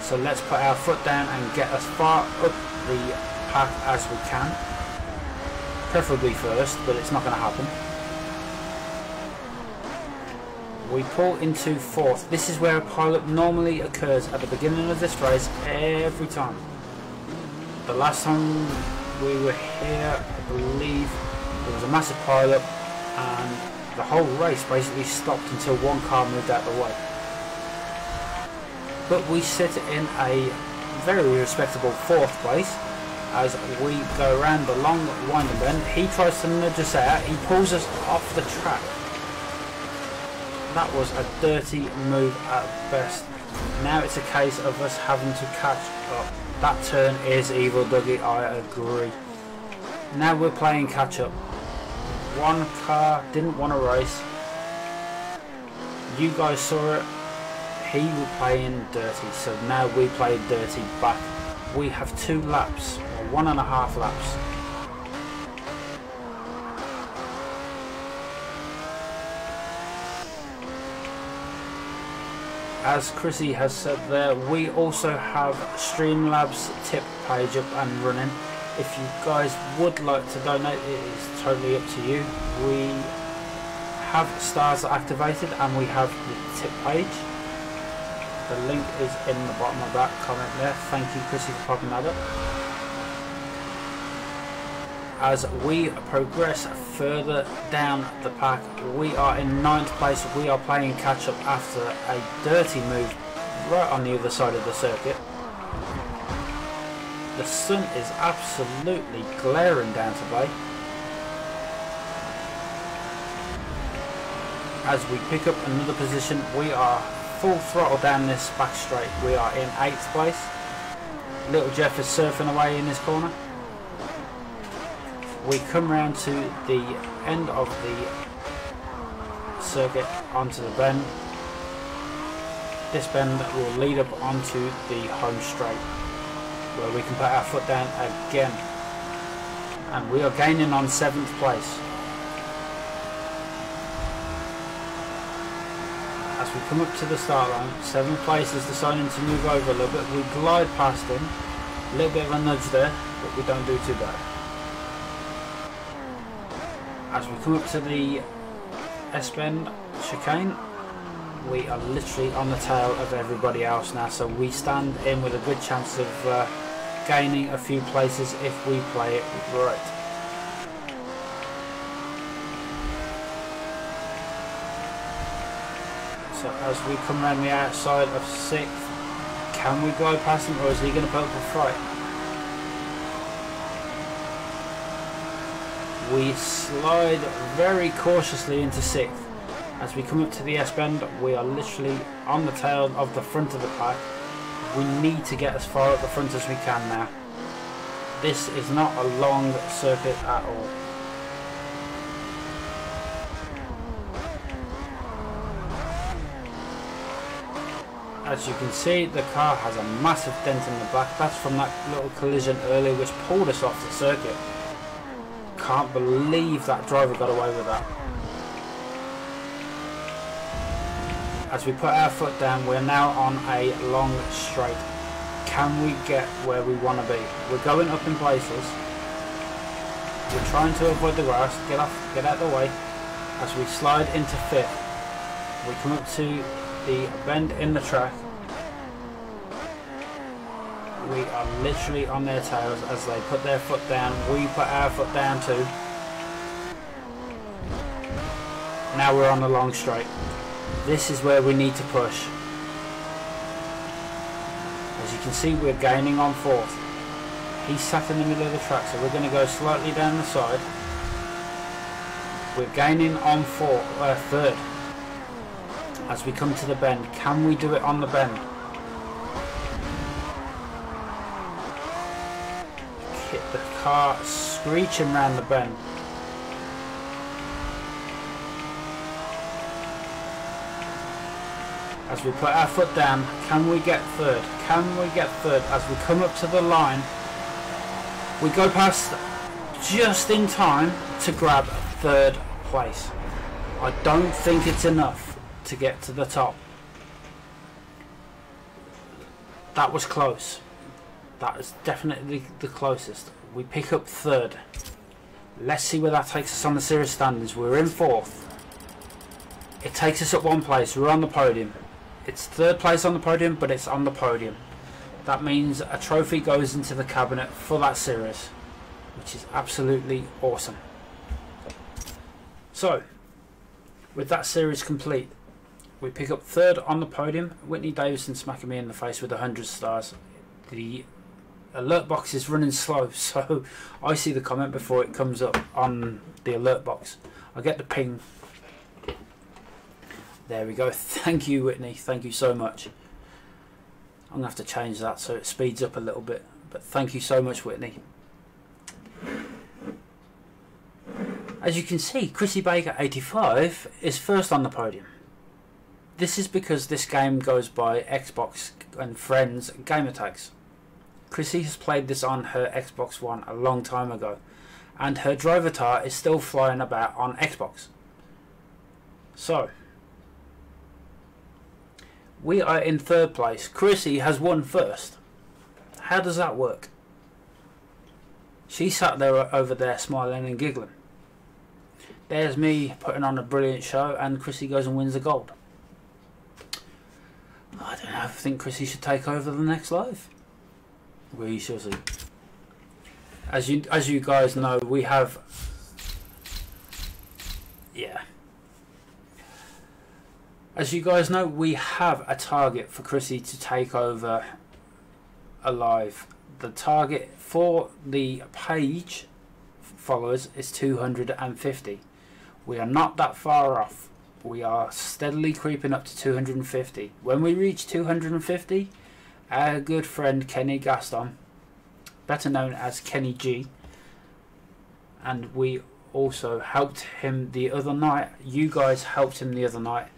So let's put our foot down and get as far up the path as we can. Preferably first, but it's not going to happen. We pull into fourth. This is where a pileup normally occurs at the beginning of this race every time. The last time we were here, I believe there was a massive pileup and the whole race basically stopped until one car moved out of the way. But we sit in a very respectable fourth place as we go around the long winding bend. He tries to nudge us out, he pulls us off the track. That was a dirty move at best. Now it's a case of us having to catch up. That turn is evil, Dougie, I agree. Now we're playing catch up one car didn't want to race. You guys saw it. He was playing dirty, so now we play dirty back. We have two laps, or one and a half laps. As Chrissy has said there, we also have Streamlabs tip page up and running if you guys would like to donate it is totally up to you. We have stars activated and we have the tip page. The link is in the bottom of that comment there. Thank you Chrissy for popping that up. As we progress further down the pack we are in ninth place. We are playing catch up after a dirty move right on the other side of the circuit the sun is absolutely glaring down today. As we pick up another position, we are full throttle down this back straight. We are in 8th place. Little Jeff is surfing away in this corner. We come round to the end of the circuit onto the bend. This bend will lead up onto the home straight where we can put our foot down again. And we are gaining on 7th place. As we come up to the start line, 7th place is deciding to move over a little bit. We glide past him, a little bit of a nudge there, but we don't do too bad. As we come up to the S-bend chicane, we are literally on the tail of everybody else now so we stand in with a good chance of uh, gaining a few places if we play it right. So as we come around the outside of 6th, can we go past him or is he going to put up a fight? We slide very cautiously into 6th. As we come up to the S-bend, we are literally on the tail of the front of the pack we need to get as far up the front as we can now. This is not a long circuit at all. As you can see, the car has a massive dent in the back. That's from that little collision earlier which pulled us off the circuit. Can't believe that driver got away with that. As we put our foot down, we're now on a long straight. Can we get where we want to be? We're going up in places. We're trying to avoid the grass, get off, get out of the way. As we slide into fifth, we come up to the bend in the track. We are literally on their tails as they put their foot down. We put our foot down too. Now we're on the long straight. This is where we need to push. As you can see we're gaining on fourth. He's sat in the middle of the track so we're going to go slightly down the side. We're gaining on four, uh, third. As we come to the bend. Can we do it on the bend? Hit The car screeching round the bend. As we put our foot down, can we get third? Can we get third? As we come up to the line, we go past just in time to grab third place. I don't think it's enough to get to the top. That was close. That is definitely the closest. We pick up third. Let's see where that takes us on the series standings. We're in fourth. It takes us up one place. We're on the podium. It's third place on the podium, but it's on the podium. That means a trophy goes into the cabinet for that series, which is absolutely awesome. So, with that series complete, we pick up third on the podium. Whitney Davison smacking me in the face with 100 stars. The alert box is running slow, so I see the comment before it comes up on the alert box. I get the ping there we go. Thank you, Whitney. Thank you so much. I'm going to have to change that so it speeds up a little bit. But thank you so much, Whitney. As you can see, Chrissy Baker 85 is first on the podium. This is because this game goes by Xbox and Friends gamer tags. Chrissy has played this on her Xbox One a long time ago, and her driver Drivatar is still flying about on Xbox. So, we are in third place. Chrissy has won first. How does that work? She sat there uh, over there smiling and giggling. There's me putting on a brilliant show, and Chrissy goes and wins the gold. I don't know. I think Chrissy should take over the next live. We shall see. As you as you guys know, we have. Yeah. As you guys know, we have a target for Chrissy to take over alive. The target for the page followers is 250. We are not that far off. We are steadily creeping up to 250. When we reach 250, our good friend Kenny Gaston, better known as Kenny G, and we also helped him the other night. You guys helped him the other night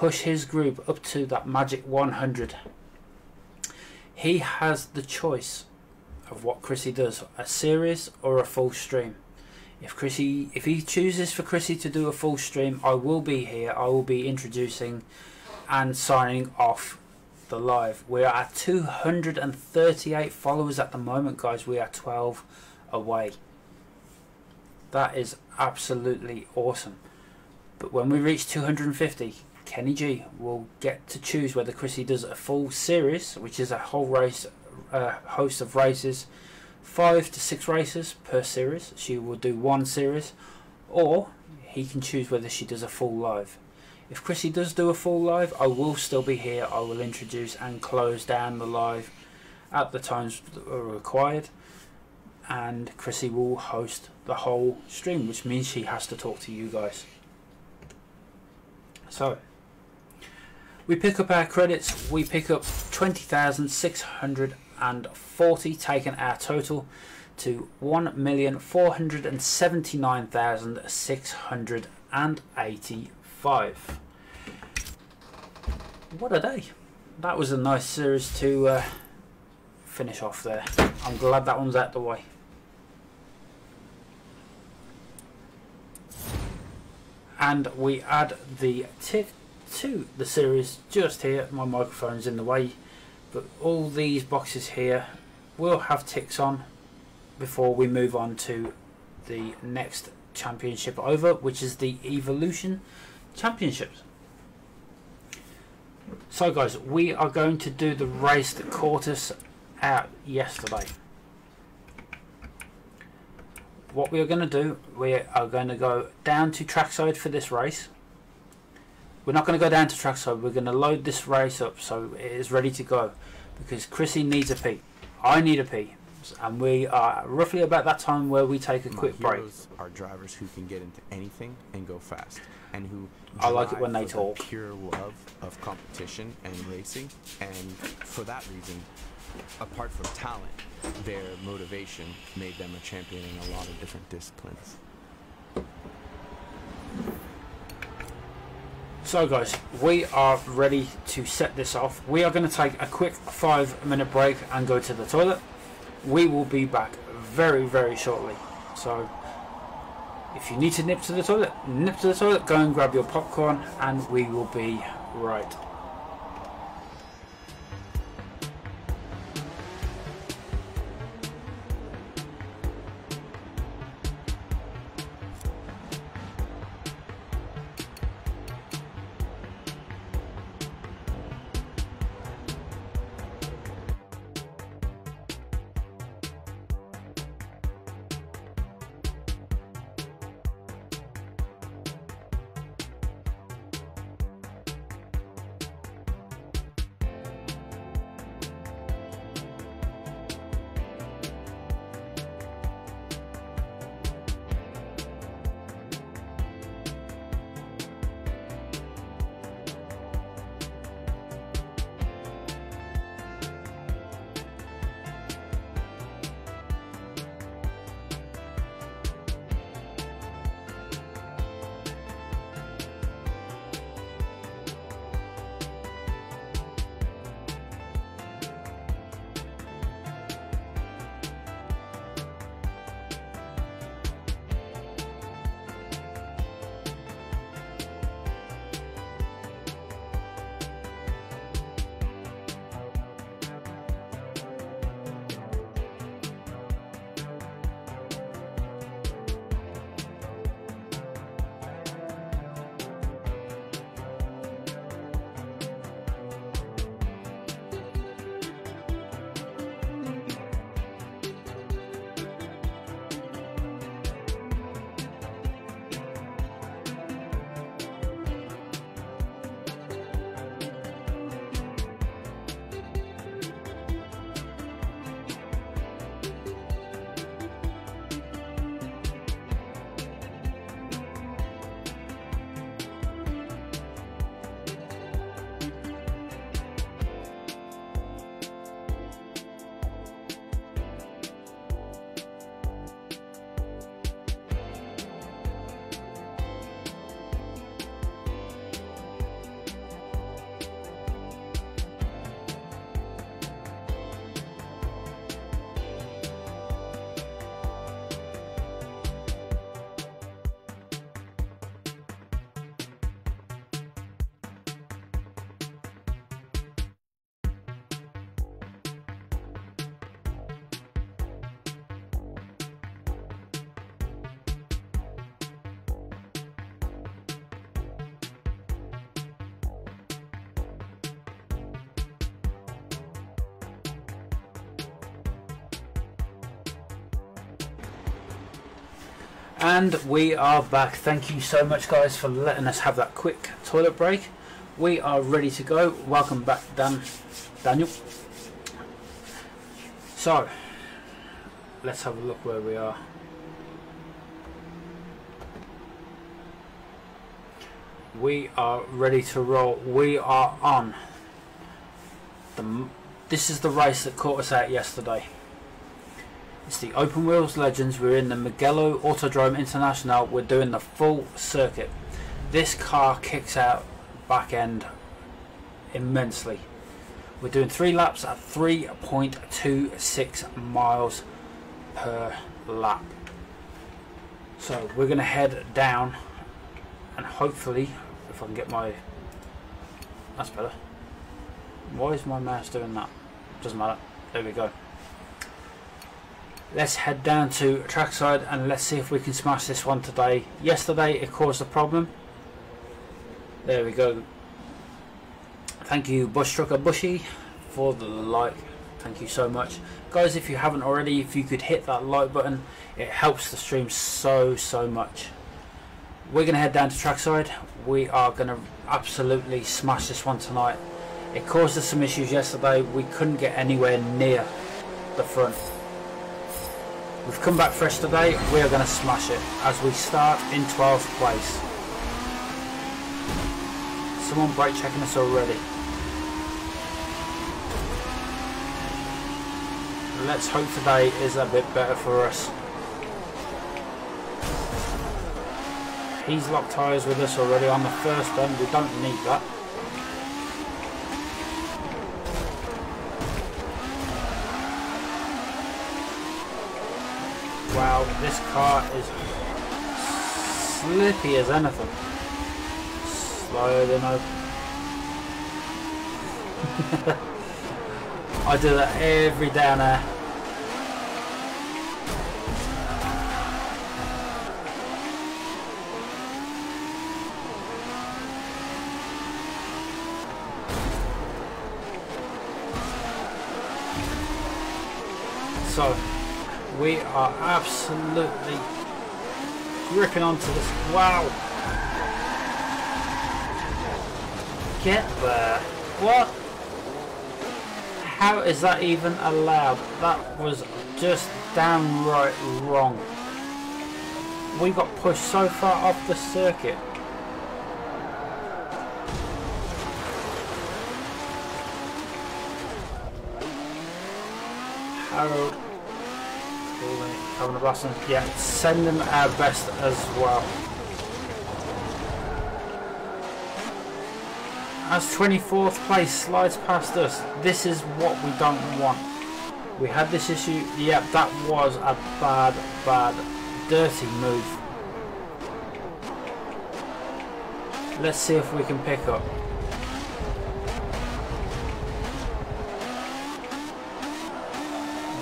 push his group up to that magic 100. He has the choice of what Chrissy does, a series or a full stream. If Chrissy, if he chooses for Chrissy to do a full stream, I will be here. I will be introducing and signing off the live. We are at 238 followers at the moment, guys. We are 12 away. That is absolutely awesome. But when we reach 250, Kenny G will get to choose whether Chrissy does a full series, which is a whole race, uh, host of races, five to six races per series. She will do one series, or he can choose whether she does a full live. If Chrissy does do a full live, I will still be here. I will introduce and close down the live at the times that are required. And Chrissy will host the whole stream, which means she has to talk to you guys. So, we pick up our credits, we pick up 20,640, taking our total to 1,479,685. What a day! That was a nice series to uh, finish off there. I'm glad that one's out the way. And we add the tick to the series just here. My microphone's in the way, but all these boxes here will have ticks on before we move on to the next championship over, which is the Evolution Championships. So guys, we are going to do the race that caught us out yesterday. What we are going to do, we are going to go down to trackside for this race we're not going to go down to trackside. We're going to load this race up so it is ready to go because Chrissy needs a pee. I need a pee. And we are roughly about that time where we take a My quick break. are drivers who can get into anything and go fast, and who I like it when they for the talk. Pure love of competition and racing, and for that reason, apart from talent, their motivation made them a champion in a lot of different disciplines. So guys, we are ready to set this off. We are going to take a quick five minute break and go to the toilet. We will be back very, very shortly. So if you need to nip to the toilet, nip to the toilet, go and grab your popcorn and we will be right And we are back. Thank you so much, guys, for letting us have that quick toilet break. We are ready to go. Welcome back, Dan, Daniel. So, let's have a look where we are. We are ready to roll. We are on. The, this is the race that caught us out yesterday. It's the Open Wheels Legends. We're in the Mugello Autodrome International. We're doing the full circuit. This car kicks out back end immensely. We're doing three laps at 3.26 miles per lap. So we're going to head down and hopefully, if I can get my... That's better. Why is my mouse doing that? Doesn't matter. There we go let's head down to trackside and let's see if we can smash this one today. Yesterday it caused a problem. There we go. Thank you bush trucker bushy for the like. Thank you so much. Guys if you haven't already if you could hit that like button it helps the stream so so much. We're gonna head down to trackside. We are gonna absolutely smash this one tonight. It caused us some issues yesterday. We couldn't get anywhere near the front We've come back fresh today, we are going to smash it as we start in 12th place. Someone brake checking us already. let's hope today is a bit better for us. He's locked tyres with us already on the first bend. We don't need that. Wow, this car is slippy as anything. Slower than I... I do that every down there. So, we are absolutely gripping onto this. Wow! Get there. What? How is that even allowed? That was just downright wrong. We got pushed so far off the circuit. Harold having a blast. Yeah, send them our best as well. As 24th place slides past us, this is what we don't want. We had this issue, yep, that was a bad, bad, dirty move. Let's see if we can pick up.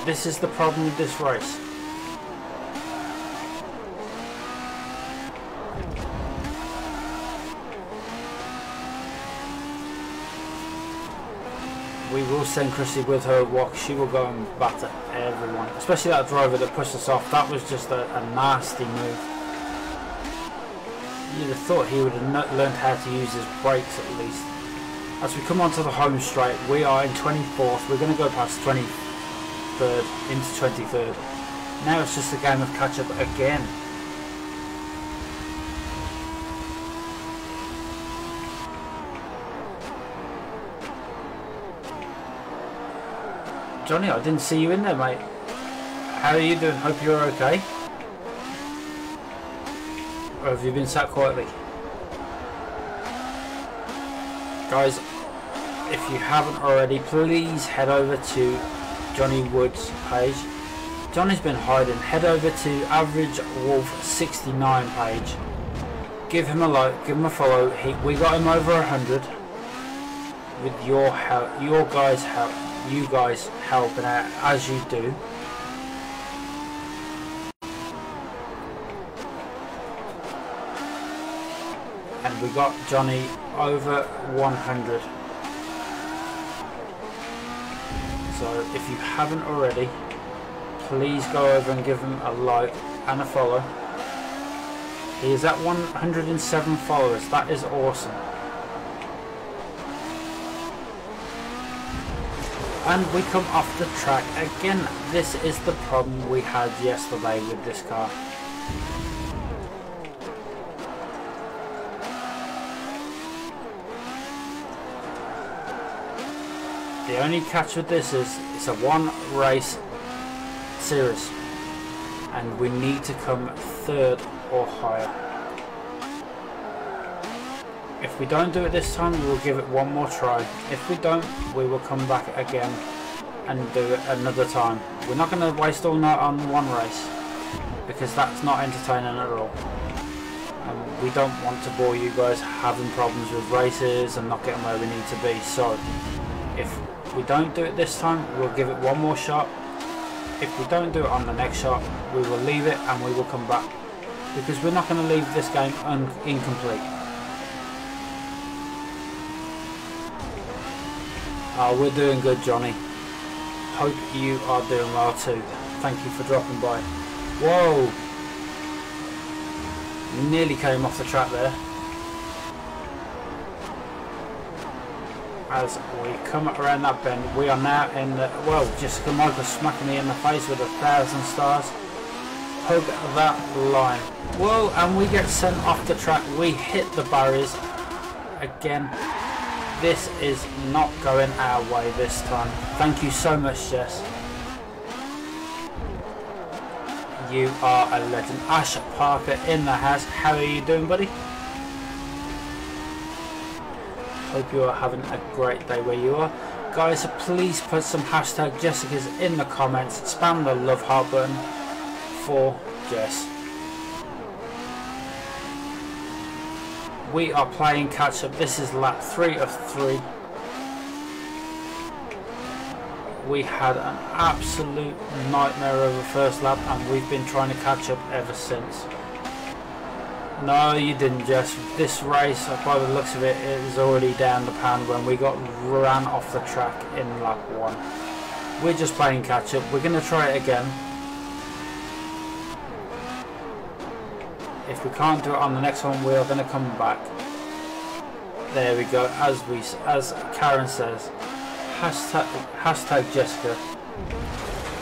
This is the problem with this race. Will with her walk. She will go and batter everyone, especially that driver that pushed us off. That was just a, a nasty move. You'd have thought he would have learned how to use his brakes at least. As we come onto the home straight, we are in 24th. We're going to go past 23rd into 23rd. Now it's just a game of catch up again. Johnny, I didn't see you in there, mate. How are you doing? Hope you're okay. Or have you been sat quietly? Guys, if you haven't already, please head over to Johnny Wood's page. Johnny's been hiding. Head over to Average Wolf 69 page. Give him a like, give him a follow. He, we got him over 100 with your help, your guys' help you guys helping out uh, as you do. And we got Johnny over 100. So if you haven't already, please go over and give him a like and a follow. He is at 107 followers. That is awesome. And we come off the track again. This is the problem we had yesterday with this car. The only catch with this is it's a one race series and we need to come third or higher if we don't do it this time, we will give it one more try. If we don't, we will come back again and do it another time. We're not going to waste all night on one race because that's not entertaining at all. Um, we don't want to bore you guys having problems with races and not getting where we need to be. So if we don't do it this time, we'll give it one more shot. If we don't do it on the next shot, we will leave it and we will come back because we're not going to leave this game incomplete. Oh, we're doing good, Johnny. Hope you are doing well too. Thank you for dropping by. Whoa! Nearly came off the track there. As we come around that bend, we are now in the, well, Jessica Michael smacking me in the face with a thousand stars. Hug that line. Whoa, and we get sent off the track. We hit the barriers again. This is not going our way this time. Thank you so much, Jess. you are a legend. Ash Parker in the house. How are you doing, buddy? Hope you are having a great day where you are. Guys, please put some hashtag Jessica's in the comments. Spam the love heart button for Jess. We are playing catch up. This is lap three of three. We had an absolute nightmare of a first lap and we've been trying to catch up ever since. No, you didn't, Jess. This race, by the looks of it, it was already down the pan when we got ran off the track in lap one. We're just playing catch up. We're going to try it again. If we can't do it on the next one, we are going to come back. There we go. As we, as Karen says, hashtag, hashtag Jessica.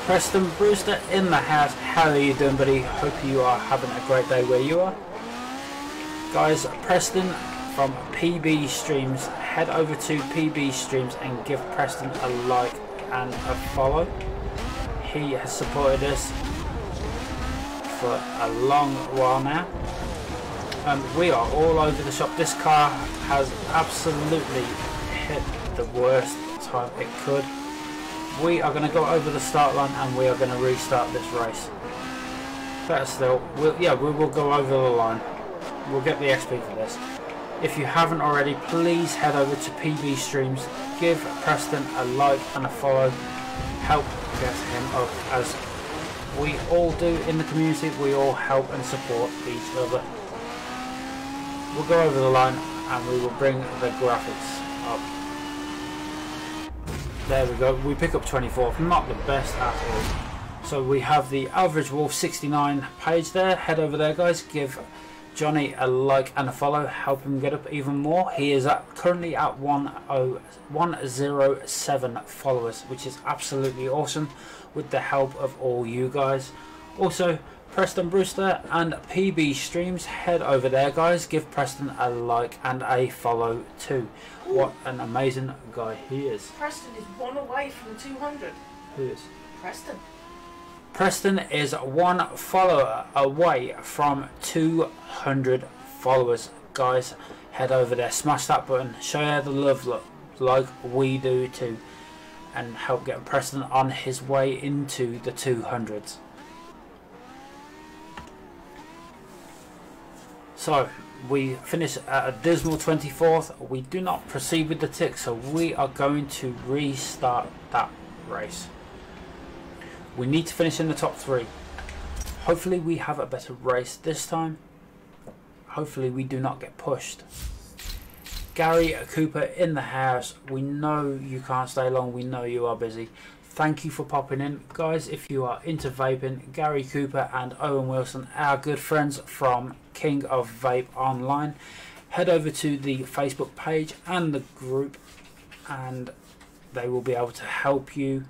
Preston Brewster in the house. How are you doing, buddy? Hope you are having a great day where you are. Guys, Preston from PB Streams, head over to PB Streams and give Preston a like and a follow. He has supported us for a long while now. And we are all over the shop. This car has absolutely hit the worst time it could. We are going to go over the start line and we are going to restart this race. Better still, we'll, yeah, we will go over the line. We'll get the XP for this. If you haven't already, please head over to PB Streams. Give Preston a like and a follow. Help get him up as we all do in the community. We all help and support each other. We'll go over the line and we will bring the graphics up. There we go. We pick up 24th. Not the best at all. So we have the average wolf 69 page there. Head over there guys. Give Johnny a like and a follow, help him get up even more. He is at, currently at 107 followers, which is absolutely awesome with the help of all you guys. Also, Preston Brewster and PB Streams, head over there guys, give Preston a like and a follow too. What an amazing guy he is. Preston is one away from the 200. Who is? Preston. Preston is one follower away from 200 followers. Guys, head over there, smash that button, show her the love look, like we do too, and help get Preston on his way into the 200s. So, we finish at a dismal 24th. We do not proceed with the tick, so we are going to restart that race. We need to finish in the top three. Hopefully we have a better race this time. Hopefully we do not get pushed. Gary Cooper in the house. We know you can't stay long. We know you are busy. Thank you for popping in. Guys, if you are into vaping, Gary Cooper and Owen Wilson, our good friends from King of Vape Online, head over to the Facebook page and the group and they will be able to help you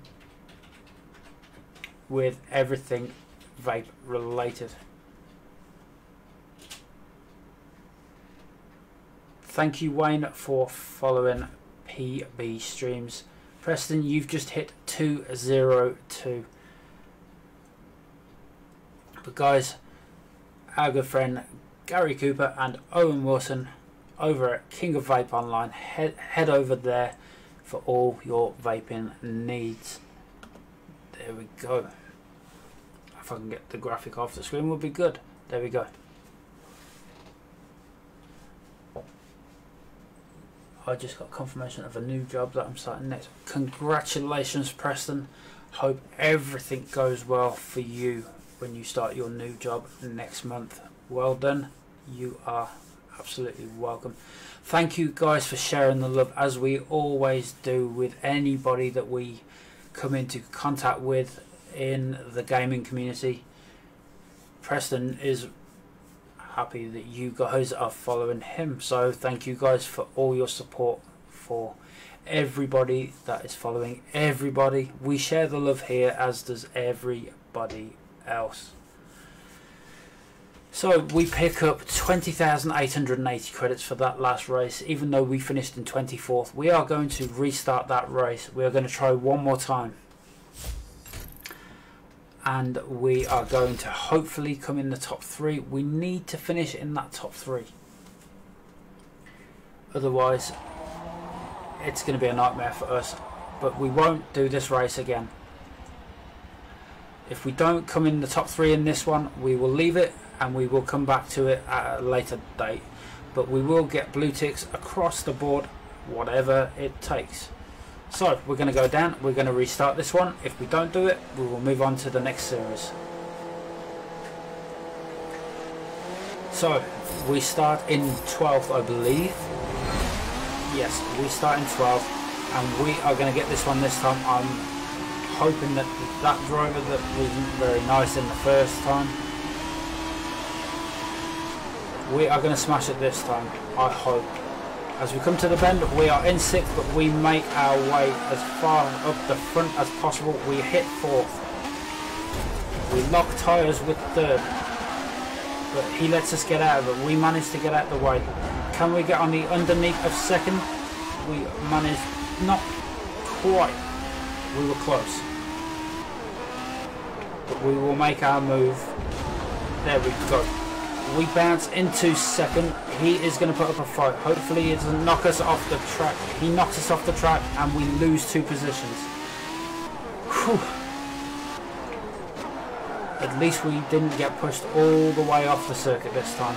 with everything vape related. Thank you, Wayne, for following PB streams. Preston, you've just hit 202. But, guys, our good friend Gary Cooper and Owen Wilson over at King of Vape Online, head, head over there for all your vaping needs. There we go. If I can get the graphic off the screen, will be good. There we go. I just got confirmation of a new job that I'm starting next. Congratulations, Preston. Hope everything goes well for you when you start your new job next month. Well done. You are absolutely welcome. Thank you guys for sharing the love as we always do with anybody that we come into contact with in the gaming community. Preston is happy that you guys are following him. So thank you guys for all your support for everybody that is following everybody. We share the love here as does everybody else. So we pick up 20,880 credits for that last race, even though we finished in 24th. We are going to restart that race. We are going to try one more time. and we are going to hopefully come in the top three. We need to finish in that top three. Otherwise, it's going to be a nightmare for us. But we won't do this race again. If we don't come in the top three in this one, we will leave it and we will come back to it at a later date. But we will get blue ticks across the board, whatever it takes. So we're going to go down, we're going to restart this one. If we don't do it, we will move on to the next series. So we start in 12th, I believe. Yes, we start in 12th and we are going to get this one this time. I'm hoping that that driver that wasn't very nice in the first time we are going to smash it this time I hope. As we come to the bend we are in sixth but we make our way as far up the front as possible. We hit fourth. We lock tyres with third. But he lets us get out of it. We managed to get out the way. Can we get on the underneath of second? We managed not quite. We were close. But we will make our move. There we go. We bounce into second. He is going to put up a fight. Hopefully he doesn't knock us off the track. He knocks us off the track and we lose two positions. Whew. At least we didn't get pushed all the way off the circuit this time.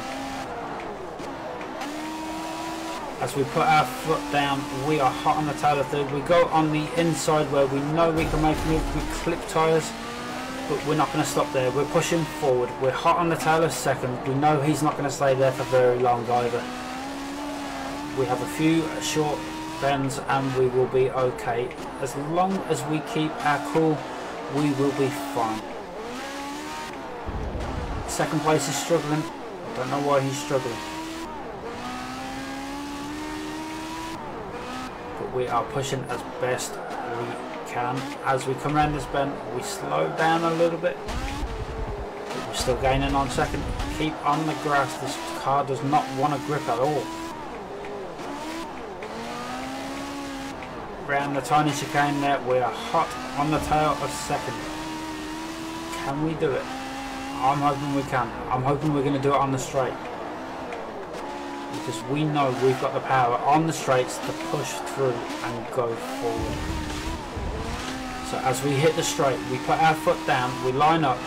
As we put our foot down, we are hot on the tail of third. We go on the inside where we know we can make a move. We clip tyres but we're not going to stop there. We're pushing forward. We're hot on the tail of second. We know he's not going to stay there for very long either. We have a few short bends and we will be okay. As long as we keep our cool, we will be fine. Second place is struggling. I don't know why he's struggling. But we are pushing as best we can. As we come around this bend, we slow down a little bit. We're still gaining on second. Keep on the grass. This car does not want to grip at all. Around the tiny chicane there, we are hot on the tail of second. Can we do it? I'm hoping we can. I'm hoping we're going to do it on the straight. Because we know we've got the power on the straights to push through and go forward. So as we hit the straight, we put our foot down, we line up.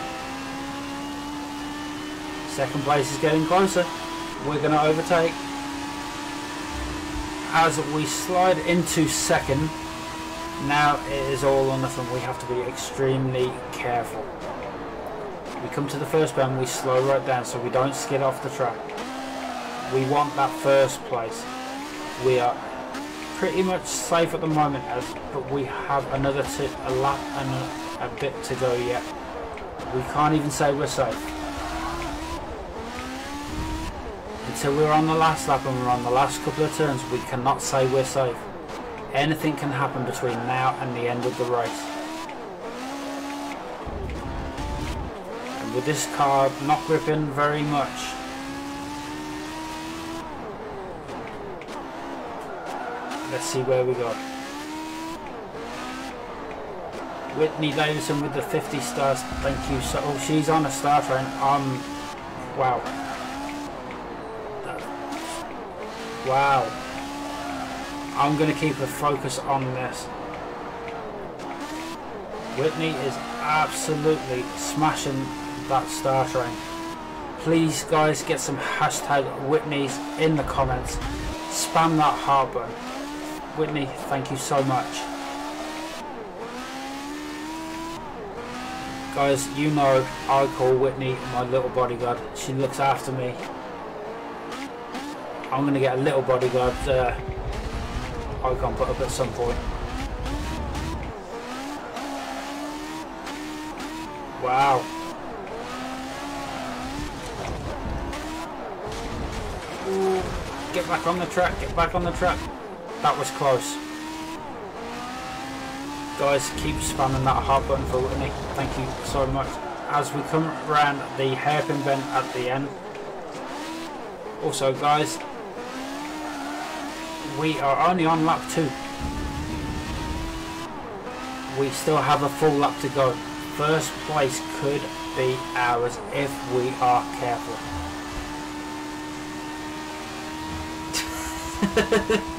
Second place is getting closer. We're going to overtake. As we slide into second, now it is all or nothing. We have to be extremely careful. We come to the first bend, we slow right down so we don't skid off the track. We want that first place. We are pretty much safe at the moment, as but we have another a lap and a, a bit to go yet. We can't even say we're safe. Until we're on the last lap and we're on the last couple of turns, we cannot say we're safe. Anything can happen between now and the end of the race. With this car not gripping very much, Let's see where we go. Whitney Davison with the 50 stars. Thank you. So, oh, she's on a star train. Um, wow. Wow. I'm going to keep a focus on this. Whitney is absolutely smashing that star train. Please, guys, get some hashtag Whitney's in the comments. Spam that heart button. Whitney, thank you so much. Guys, you know I call Whitney my little bodyguard. She looks after me. I'm going to get a little bodyguard uh, icon put up at some point. Wow. Ooh, get back on the track, get back on the track. That was close. Guys, keep spamming that heart button for Whitney. Thank you so much. As we come around the hairpin bend at the end. Also, guys, we are only on lap two. We still have a full lap to go. First place could be ours if we are careful.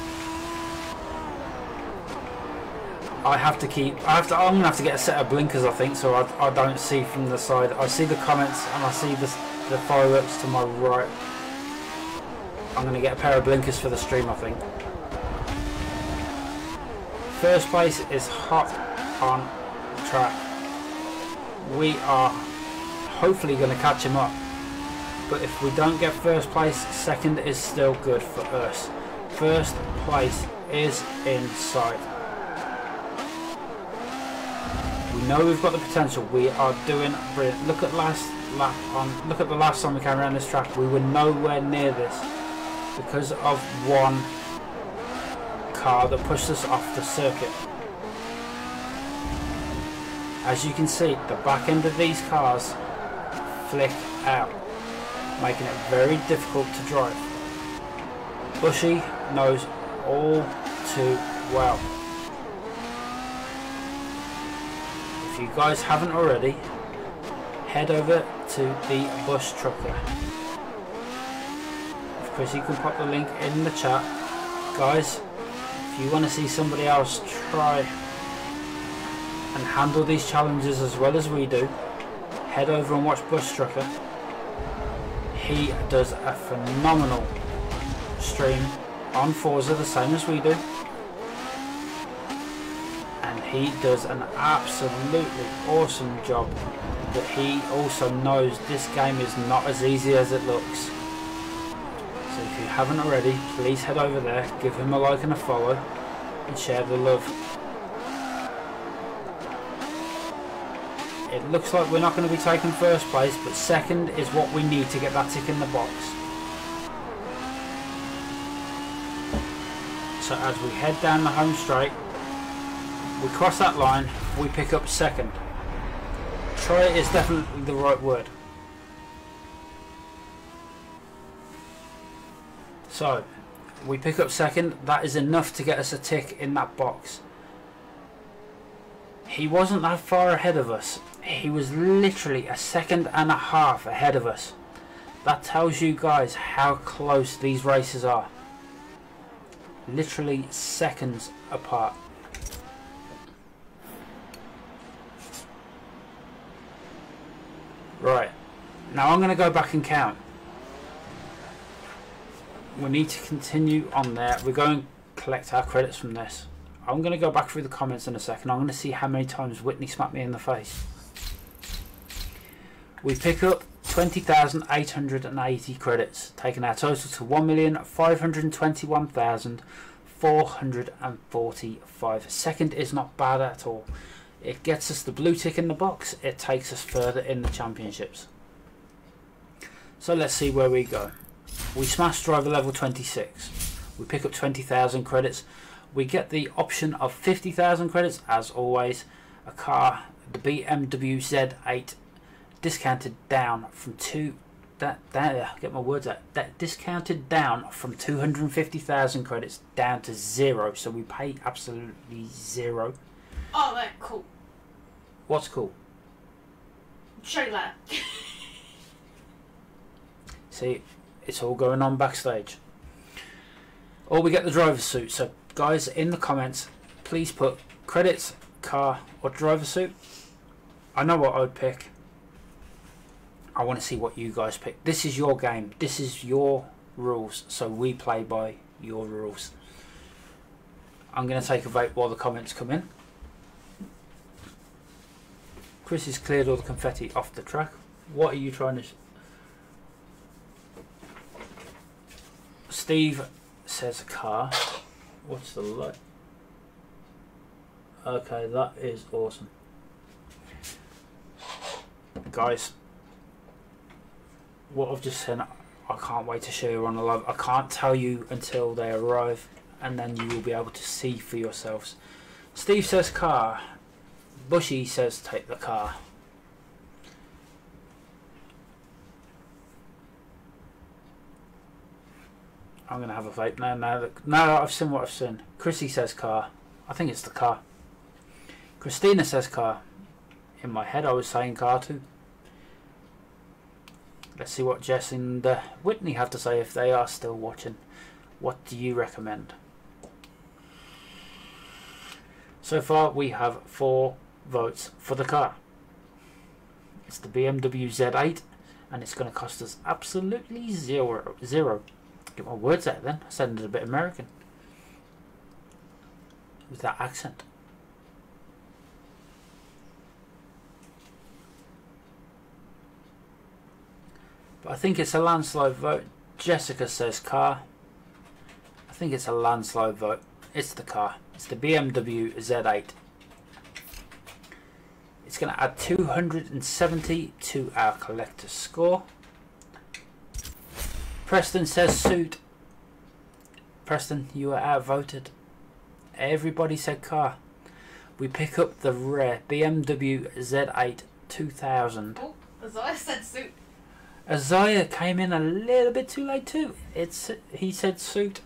I have to keep. I have to. I'm gonna have to get a set of blinkers, I think, so I, I don't see from the side. I see the comments and I see the the fireworks to my right. I'm gonna get a pair of blinkers for the stream, I think. First place is hot on track. We are hopefully to catch him up. But if we don't get first place, second is still good for us. First place is in sight. We know we've got the potential. We are doing brilliant. Look at last lap on. Look at the last time we came around this track. We were nowhere near this because of one car that pushed us off the circuit. As you can see, the back end of these cars flick out, making it very difficult to drive. Bushy knows all too well. If you guys haven't already, head over to the bus Trucker. Of course, you can pop the link in the chat. Guys, if you want to see somebody else try and handle these challenges as well as we do, head over and watch Bus Trucker. He does a phenomenal stream on Forza, the same as we do. He does an absolutely awesome job. But he also knows this game is not as easy as it looks. So if you haven't already, please head over there, give him a like and a follow, and share the love. It looks like we're not going to be taking first place, but second is what we need to get that tick in the box. So as we head down the home straight, we cross that line, we pick up second. Try is definitely the right word. So, we pick up second, that is enough to get us a tick in that box. He wasn't that far ahead of us. He was literally a second and a half ahead of us. That tells you guys how close these races are. Literally seconds apart. Right. Now I'm going to go back and count. We need to continue on there. We're going to collect our credits from this. I'm going to go back through the comments in a second. I'm going to see how many times Whitney smacked me in the face. We pick up 20,880 credits, taking our total to 1,521,445. Second is not bad at all. It gets us the blue tick in the box. It takes us further in the championships. So let's see where we go. We smash driver level 26. We pick up 20,000 credits. We get the option of 50,000 credits as always. A car, the BMW Z8, discounted down from two. That, that get my words out. That discounted down from 250,000 credits down to zero. So we pay absolutely zero. Oh, that cool. What's cool? Show you later. See, it's all going on backstage. Or we get the driver's suit. So, guys, in the comments, please put credits, car, or driver suit. I know what I would pick. I want to see what you guys pick. This is your game. This is your rules. So we play by your rules. I'm going to take a vote while the comments come in. Chris has cleared all the confetti off the track. What are you trying to... Steve says car. What's the light? Okay, that is awesome. Guys, what I've just said, I can't wait to show you on the live. I can't tell you until they arrive, and then you will be able to see for yourselves. Steve says car. Bushy says take the car. I'm gonna have a vape now. Now that, now I've seen what I've seen. Chrissy says car. I think it's the car. Christina says car. In my head, I was saying car too. Let's see what Jess and uh, Whitney have to say if they are still watching. What do you recommend? So far, we have four votes for the car. It's the BMW Z8, and it's going to cost us absolutely zero. Zero. Get my words out then. I sounded a bit American with that accent. But I think it's a landslide vote. Jessica says car. I think it's a landslide vote. It's the car. It's the BMW Z8. It's going to add 270 to our collector's score. Preston says suit. Preston, you are outvoted. Everybody said car. We pick up the rare BMW Z8 2000. Oh, as I said suit. Isaiah came in a little bit too late too. It's he said suit.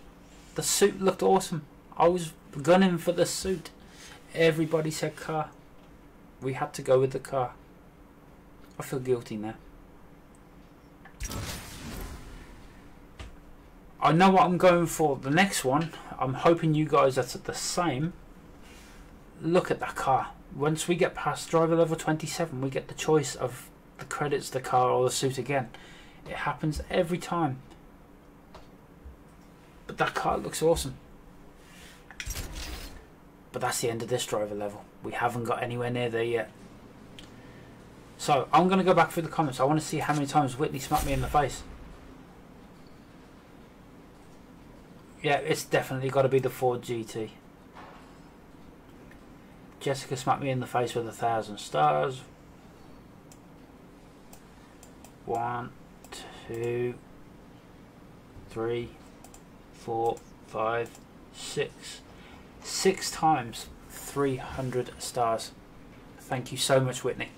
The suit looked awesome. I was gunning for the suit. Everybody said car. We had to go with the car. I feel guilty now. I know what I'm going for. The next one, I'm hoping you guys are the same. Look at that car. Once we get past driver level 27, we get the choice of the credits, the car, or the suit again. It happens every time. But that car looks awesome. But that's the end of this driver level. We haven't got anywhere near there yet. So, I'm going to go back through the comments. I want to see how many times Whitney smacked me in the face. Yeah, it's definitely got to be the Ford GT. Jessica smacked me in the face with a thousand stars. One, two, three, four, five, six. Six times 300 stars. Thank you so much, Whitney.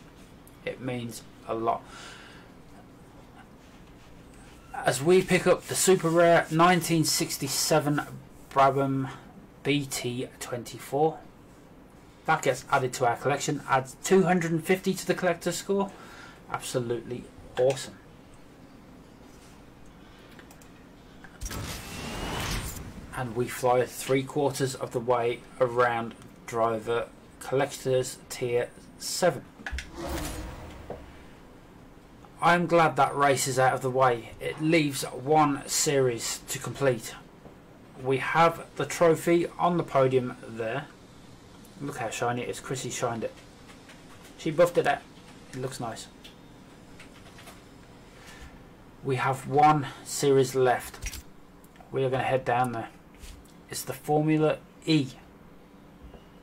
It means a lot. As we pick up the super rare 1967 Brabham BT24, that gets added to our collection, adds 250 to the collector's score. Absolutely awesome. And we fly three quarters of the way around driver collectors tier 7. I'm glad that race is out of the way. It leaves one series to complete. We have the trophy on the podium there. Look how shiny it is. Chrissy shined it. She buffed it out. It looks nice. We have one series left. We are going to head down there. It's the Formula E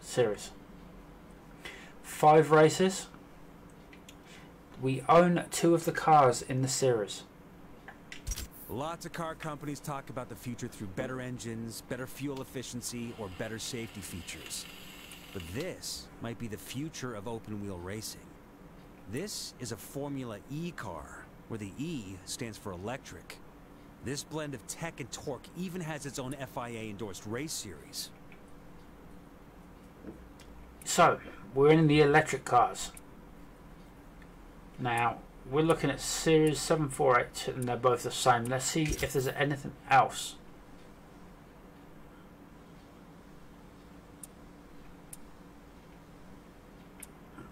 series. Five races. We own two of the cars in the series. Lots of car companies talk about the future through better engines, better fuel efficiency, or better safety features. But this might be the future of open wheel racing. This is a Formula E car, where the E stands for electric. This blend of tech and torque even has its own FIA endorsed race series. So, we're in the electric cars. Now, we're looking at Series 748 and they're both the same. Let's see if there's anything else.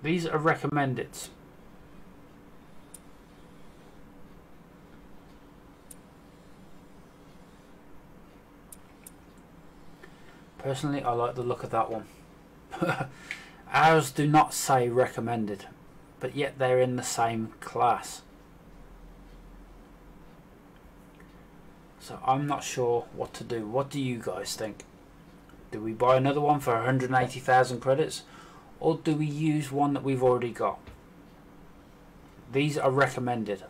These are recommended. Personally, I like the look of that one. Ours do not say recommended, but yet they're in the same class. So I'm not sure what to do. What do you guys think? Do we buy another one for 180,000 credits? Or do we use one that we've already got? These are recommended.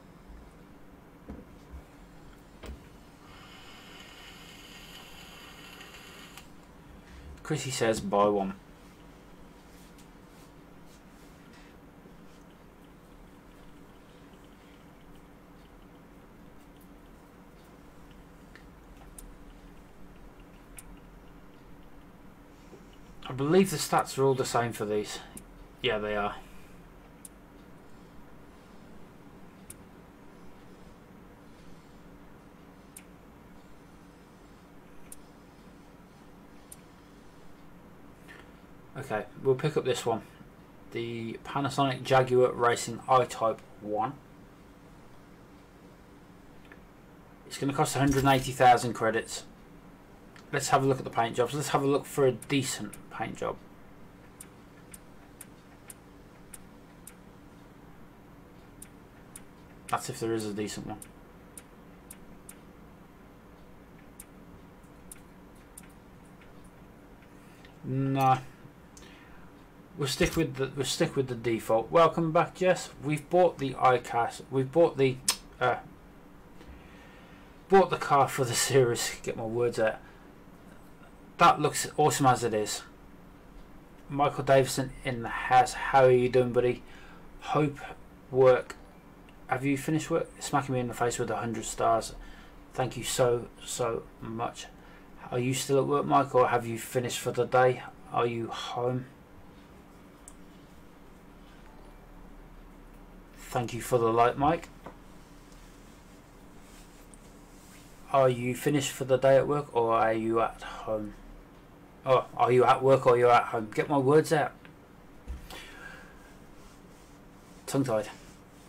Chrissy says buy one. I believe the stats are all the same for these. Yeah, they are. Okay, we'll pick up this one. The Panasonic Jaguar Racing I-Type 1. It's going to cost 180,000 credits. Let's have a look at the paint jobs. Let's have a look for a decent paint job. That's if there is a decent one. No. We'll stick with the we'll stick with the default. Welcome back, Jess. We've bought the iCast. We've bought the uh, bought the car for the series. Get my words out. That looks awesome as it is. Michael Davison in the house. How are you doing, buddy? Hope work. Have you finished work? Smacking me in the face with a hundred stars. Thank you so so much. Are you still at work, Mike, or have you finished for the day? Are you home? Thank you for the light, Mike. Are you finished for the day at work, or are you at home? Oh, are you at work or you're at home? Get my words out. Tongue tied.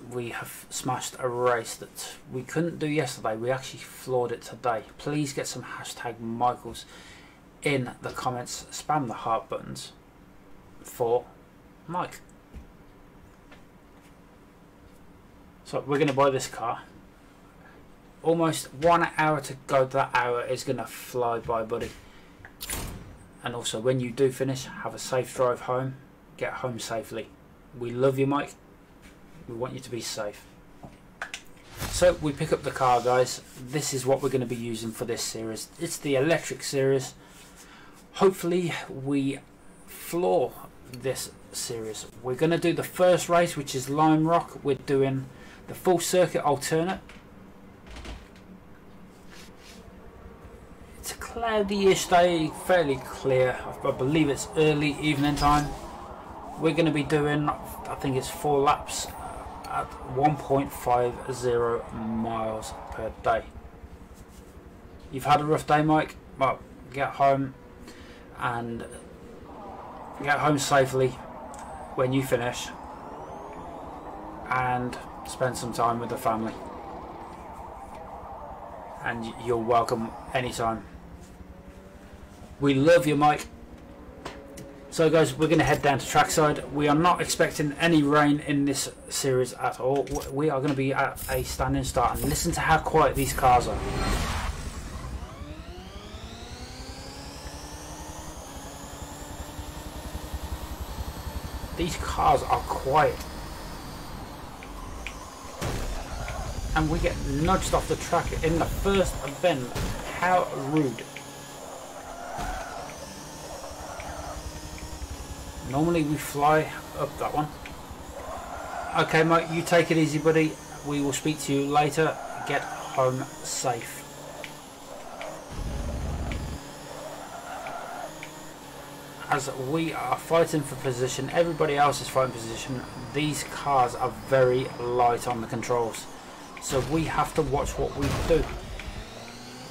We have smashed a race that we couldn't do yesterday. We actually floored it today. Please get some hashtag Michaels in the comments. Spam the heart buttons for Mike. So we're going to buy this car. Almost one hour to go. That hour is going to fly by, buddy. And also, when you do finish, have a safe drive home. Get home safely. We love you, Mike. We want you to be safe. So we pick up the car, guys. This is what we're going to be using for this series. It's the electric series. Hopefully, we floor this series. We're going to do the first race, which is Lime Rock. We're doing the full circuit alternate. It's a cloudy-ish day, fairly clear. I believe it's early evening time. We're going to be doing, I think it's four laps uh, at 1.50 miles per day. You've had a rough day, Mike? Well, get home and get home safely when you finish and spend some time with the family. And you're welcome anytime. We love you, Mike. So guys, we're going to head down to trackside. We are not expecting any rain in this series at all. We are going to be at a standing start and listen to how quiet these cars are. These cars are quiet. And we get nudged off the track in the first event. How rude. Normally we fly up that one. Okay, Mike, you take it easy, buddy. We will speak to you later. Get home safe. As we are fighting for position, everybody else is fighting position. These cars are very light on the controls. So we have to watch what we do.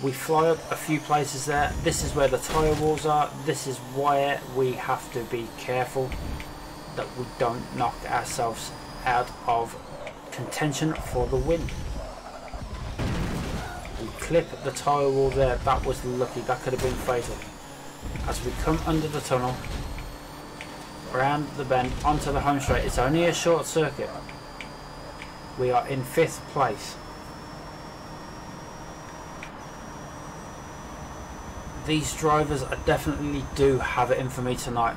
We fly up a few places there. This is where the tyre walls are. This is where we have to be careful that we don't knock ourselves out of contention for the win. We clip the tyre wall there. That was lucky. That could have been fatal. As we come under the tunnel, around the bend, onto the home straight. It's only a short circuit. We are in fifth place. these drivers are definitely do have it in for me tonight.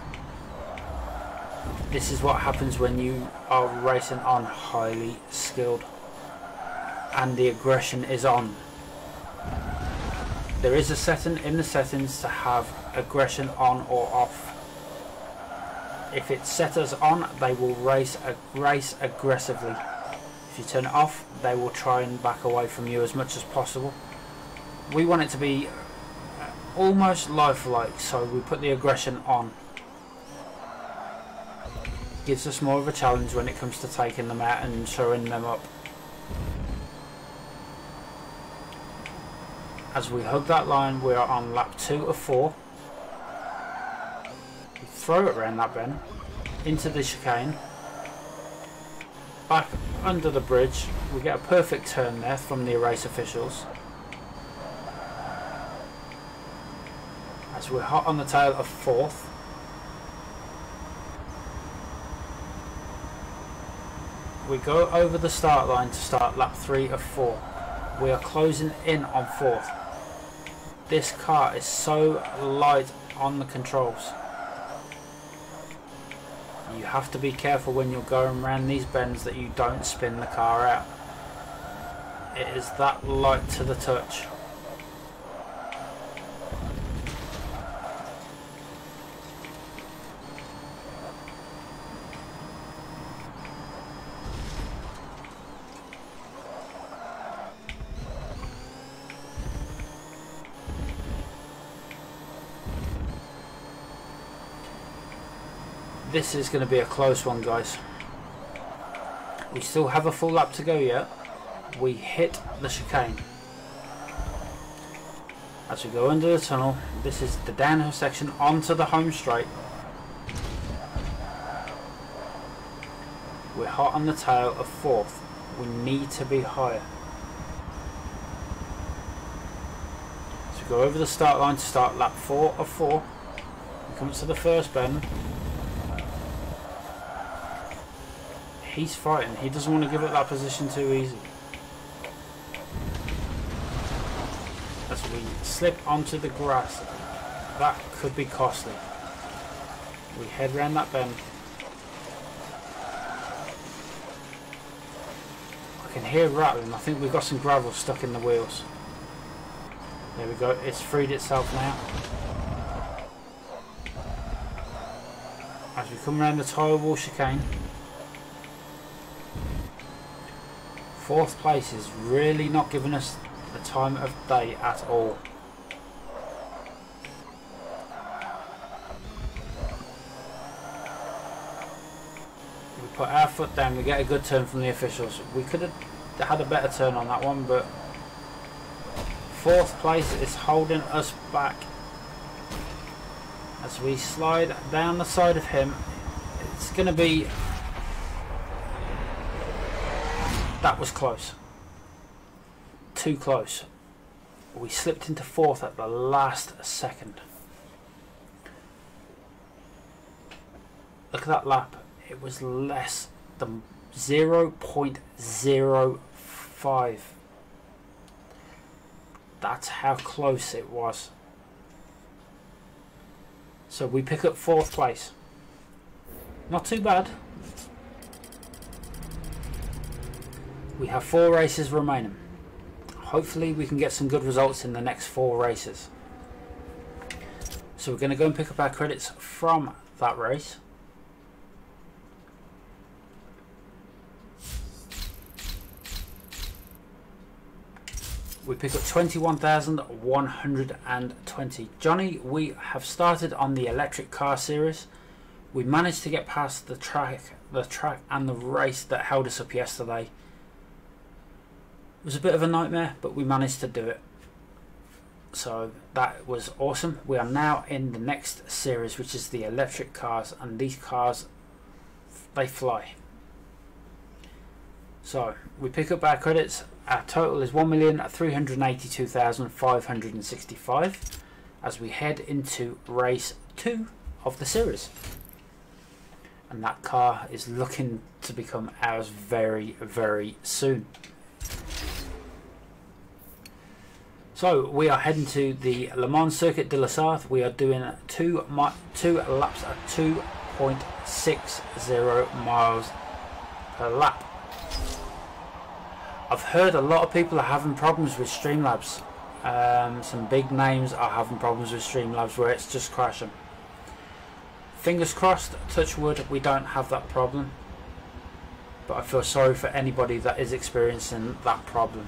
This is what happens when you are racing on highly skilled and the aggression is on. There is a setting in the settings to have aggression on or off. If it's set as on, they will race a race aggressively. If you turn it off, they will try and back away from you as much as possible. We want it to be uh, almost lifelike, so we put the aggression on. Gives us more of a challenge when it comes to taking them out and showing them up. As we hug that line, we are on lap 2 of 4. throw it around that bend, into the chicane, back under the bridge. We get a perfect turn there from the race officials. As we're hot on the tail of fourth. We go over the start line to start lap three of four. We are closing in on fourth. This car is so light on the controls. You have to be careful when you're going around these bends that you don't spin the car out. It is that light to the touch. This is going to be a close one, guys. We still have a full lap to go yet. We hit the chicane. As we go under the tunnel, this is the downhill section onto the home straight. We're hot on the tail of fourth. We need to be higher. So we go over the start line to start lap four of four. We come to the first bend. He's fighting. He doesn't want to give up that position too easy. As we slip onto the grass, that could be costly. We head round that bend. I can hear rattling. I think we've got some gravel stuck in the wheels. There we go. It's freed itself now. As we come around the tire wall chicane. Fourth place is really not giving us the time of day at all. We put our foot down, we get a good turn from the officials. We could have had a better turn on that one, but fourth place is holding us back. As we slide down the side of him, it's going to be That was close. Too close. We slipped into fourth at the last second. Look at that lap. It was less than 0.05. That's how close it was. So we pick up fourth place. Not too bad. We have four races remaining. Hopefully we can get some good results in the next four races. So we're going to go and pick up our credits from that race. We pick up 21,120. Johnny, we have started on the electric car series. We managed to get past the track, the track and the race that held us up yesterday. It was a bit of a nightmare, but we managed to do it. So that was awesome. We are now in the next series, which is the electric cars, and these cars, they fly. So we pick up our credits. Our total is 1,382,565 as we head into race two of the series. And that car is looking to become ours very, very soon. So we are heading to the Le Mans Circuit de la Sarthe. We are doing two two laps at 2.60 miles per lap. I've heard a lot of people are having problems with Streamlabs. Um, some big names are having problems with Streamlabs where it's just crashing. Fingers crossed, touch wood, we don't have that problem. But I feel sorry for anybody that is experiencing that problem.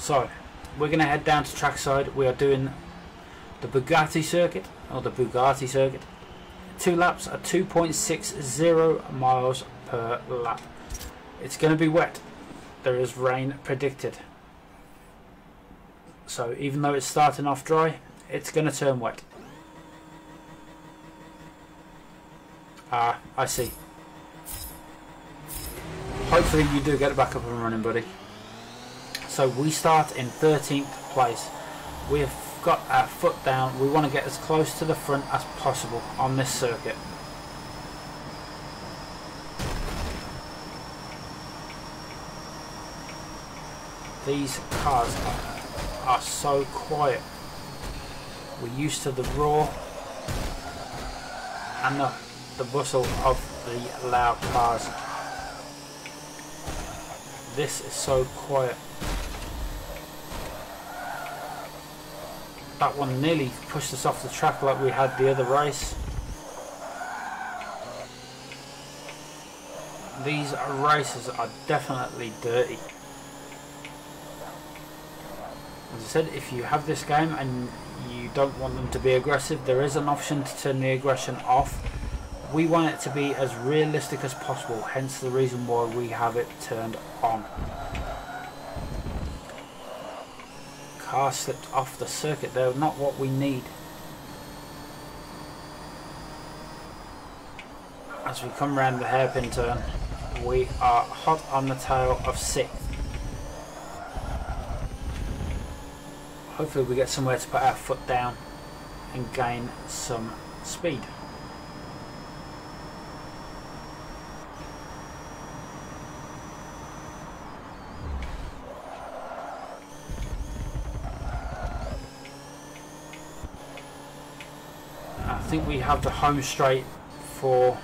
So, we're going to head down to trackside. We are doing the Bugatti circuit, or the Bugatti circuit. Two laps at 2.60 miles per lap. It's going to be wet. There is rain predicted. So even though it's starting off dry, it's going to turn wet. Ah, I see. Hopefully you do get it back up and running, buddy. So we start in 13th place. We've got our foot down. We want to get as close to the front as possible on this circuit. These cars are, are so quiet. We're used to the roar and the, the bustle of the loud cars. This is so quiet. That one nearly pushed us off the track like we had the other race. These races are definitely dirty. As I said, if you have this game and you don't want them to be aggressive, there is an option to turn the aggression off. We want it to be as realistic as possible, hence the reason why we have it turned on. Car slipped off the circuit, they're not what we need. As we come around the hairpin turn, we are hot on the tail of 6th. hopefully we get somewhere to put our foot down and gain some speed. Think we have the home straight for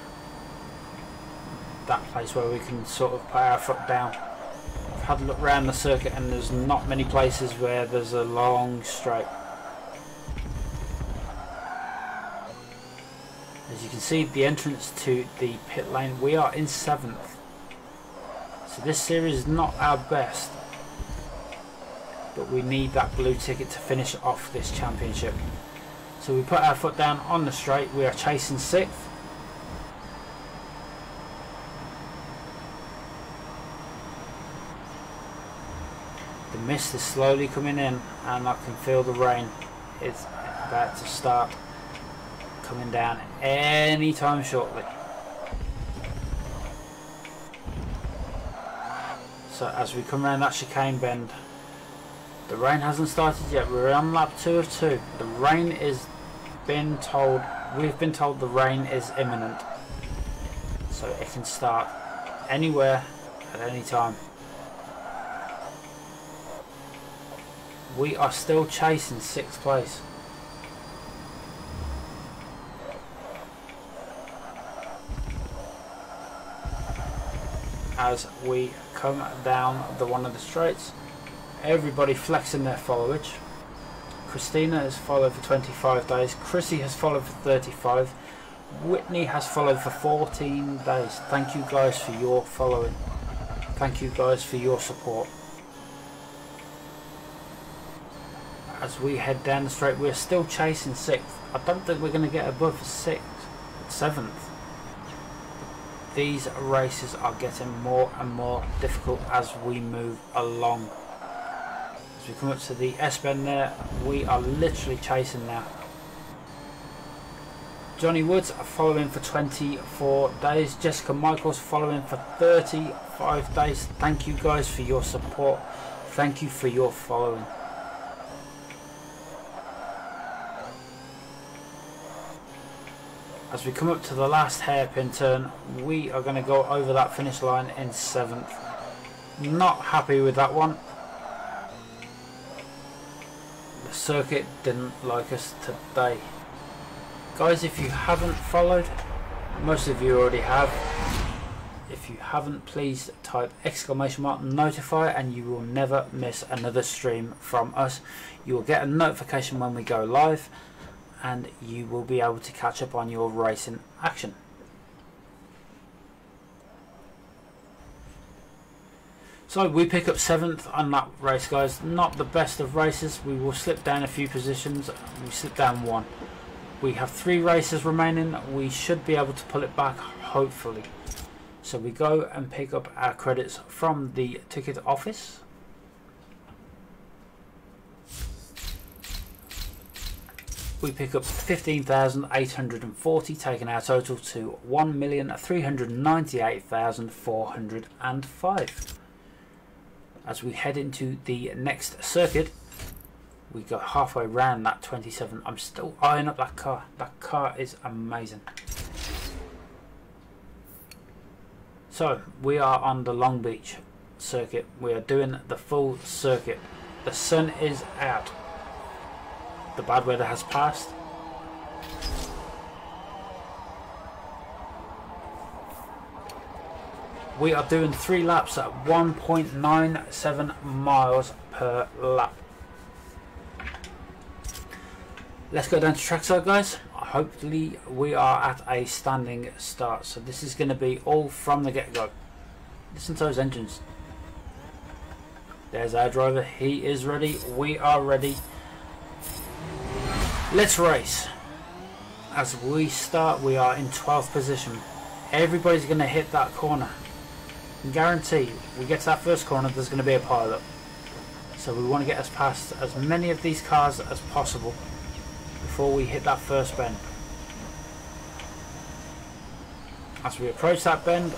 that place where we can sort of put our foot down I've had a look around the circuit and there's not many places where there's a long straight. As you can see the entrance to the pit lane, we are in 7th. So this series is not our best. But we need that blue ticket to finish off this championship. So we put our foot down on the straight, we are chasing 6th. The mist is slowly coming in and I can feel the rain It's about to start coming down any time shortly. So as we come around that chicane bend, the rain hasn't started yet. We're on lap two of two. The rain is been told, we've been told the rain is imminent. So it can start anywhere at any time. We are still chasing sixth place. As we come down the one of the straights, everybody flexing their followage. Christina has followed for 25 days. Chrissy has followed for 35. Whitney has followed for 14 days. Thank you guys for your following. Thank you guys for your support. as we head down the straight. We're still chasing sixth. I don't think we're going to get above sixth, seventh. These races are getting more and more difficult as we move along. We come up to the S-bend there, we are literally chasing now. Johnny Woods following for 24 days. Jessica Michaels following for 35 days. Thank you guys for your support. Thank you for your following. As we come up to the last hairpin turn, we are going to go over that finish line in 7th. Not happy with that one. The circuit didn't like us today. Guys, if you haven't followed, most of you already have. If you haven't, please type exclamation mark notify and you will never miss another stream from us. You will get a notification when we go live and you will be able to catch up on your racing action. So we pick up 7th on that race guys, not the best of races, we will slip down a few positions, we slip down one. We have three races remaining, we should be able to pull it back hopefully. So we go and pick up our credits from the ticket office we pick up 15,840, taking our total to 1,398,405. As we head into the next circuit, we go halfway round that 27. I'm still eyeing up that car. That car is amazing. So, we are on the Long Beach circuit. We are doing the full circuit. The sun is out. The bad weather has passed. We are doing three laps at 1.97 miles per lap. Let's go down to trackside, guys. Hopefully, we are at a standing start. So, this is going to be all from the get go. Listen to those engines. There's our driver. He is ready. We are ready. Let's race. As we start, we are in 12th position. Everybody's going to hit that corner. Guarantee, we get to that first corner, there's going to be a pilot. So we want to get us past as many of these cars as possible before we hit that first bend. As we approach that bend,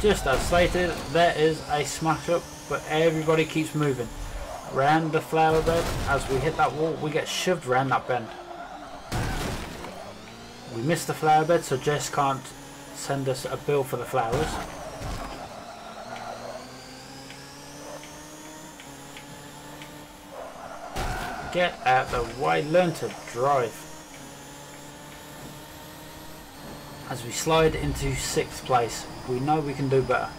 just as slated, there is a smash up, but everybody keeps moving. Round the flower bed, as we hit that wall, we get shoved round that bend. We miss the flower bed, so Jess can't send us a bill for the flowers. Get out the way, learn to drive. As we slide into 6th place, we know we can do better.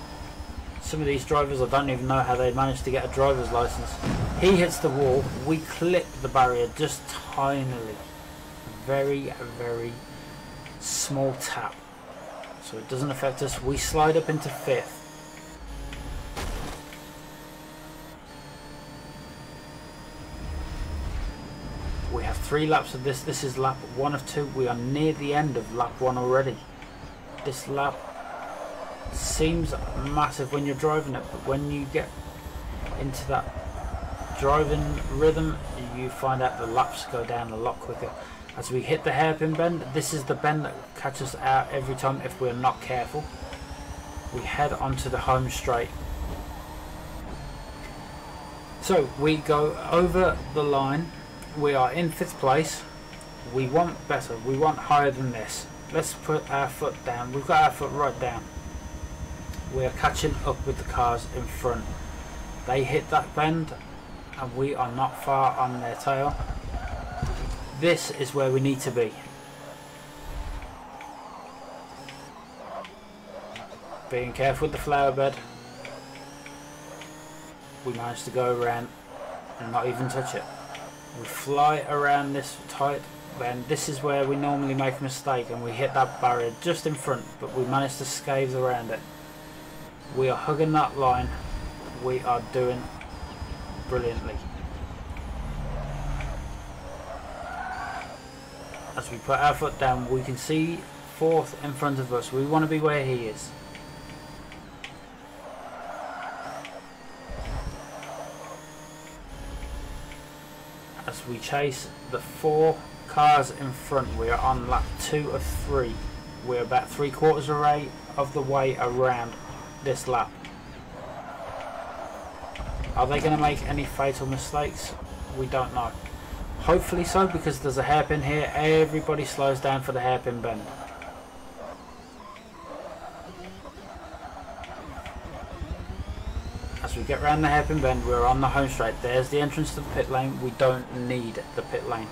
Some of these drivers, I don't even know how they managed to get a driver's license. He hits the wall, we clip the barrier just tinily. Very, very small tap. So it doesn't affect us. We slide up into 5th. We have three laps of this. This is lap one of two. We are near the end of lap one already. This lap seems massive when you're driving it, but when you get into that driving rhythm, you find out the laps go down a lot quicker. As we hit the hairpin bend, this is the bend that catches us out every time if we're not careful. We head onto the home straight. So we go over the line. We are in fifth place. We want better. We want higher than this. Let's put our foot down. We've got our foot right down. We are catching up with the cars in front. They hit that bend and we are not far on their tail. This is where we need to be. Being careful with the flower bed. We managed to go around and not even touch it. We fly around this tight bend. This is where we normally make a mistake and we hit that barrier just in front, but we managed to scathe around it. We are hugging that line. We are doing brilliantly. As we put our foot down, we can see fourth in front of us. We want to be where he is. As we chase the four cars in front, we are on lap two of three. We're about three quarters array of the way around this lap. Are they going to make any fatal mistakes? We don't know. Hopefully so, because there's a hairpin here. Everybody slows down for the hairpin bend. We get around the hairpin bend, we're on the home straight. There's the entrance to the pit lane. We don't need the pit lane.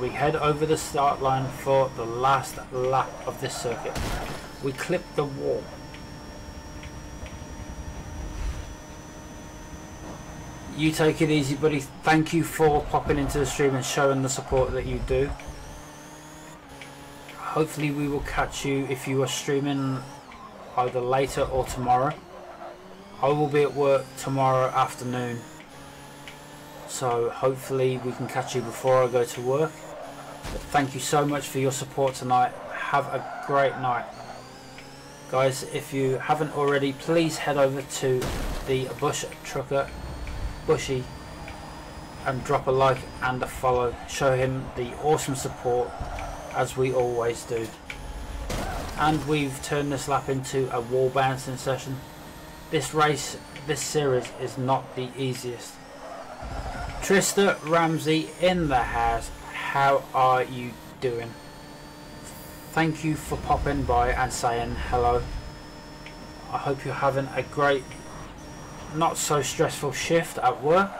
We head over the start line for the last lap of this circuit. We clip the wall. You take it easy, buddy. Thank you for popping into the stream and showing the support that you do. Hopefully we will catch you if you are streaming either later or tomorrow. I will be at work tomorrow afternoon. So hopefully we can catch you before I go to work. But thank you so much for your support tonight. Have a great night. Guys, if you haven't already, please head over to the Bush Trucker Bushy and drop a like and a follow. Show him the awesome support as we always do. And we've turned this lap into a wall bouncing session. This race, this series is not the easiest. Trista Ramsey in the house. How are you doing? Thank you for popping by and saying hello. I hope you're having a great, not so stressful shift at work.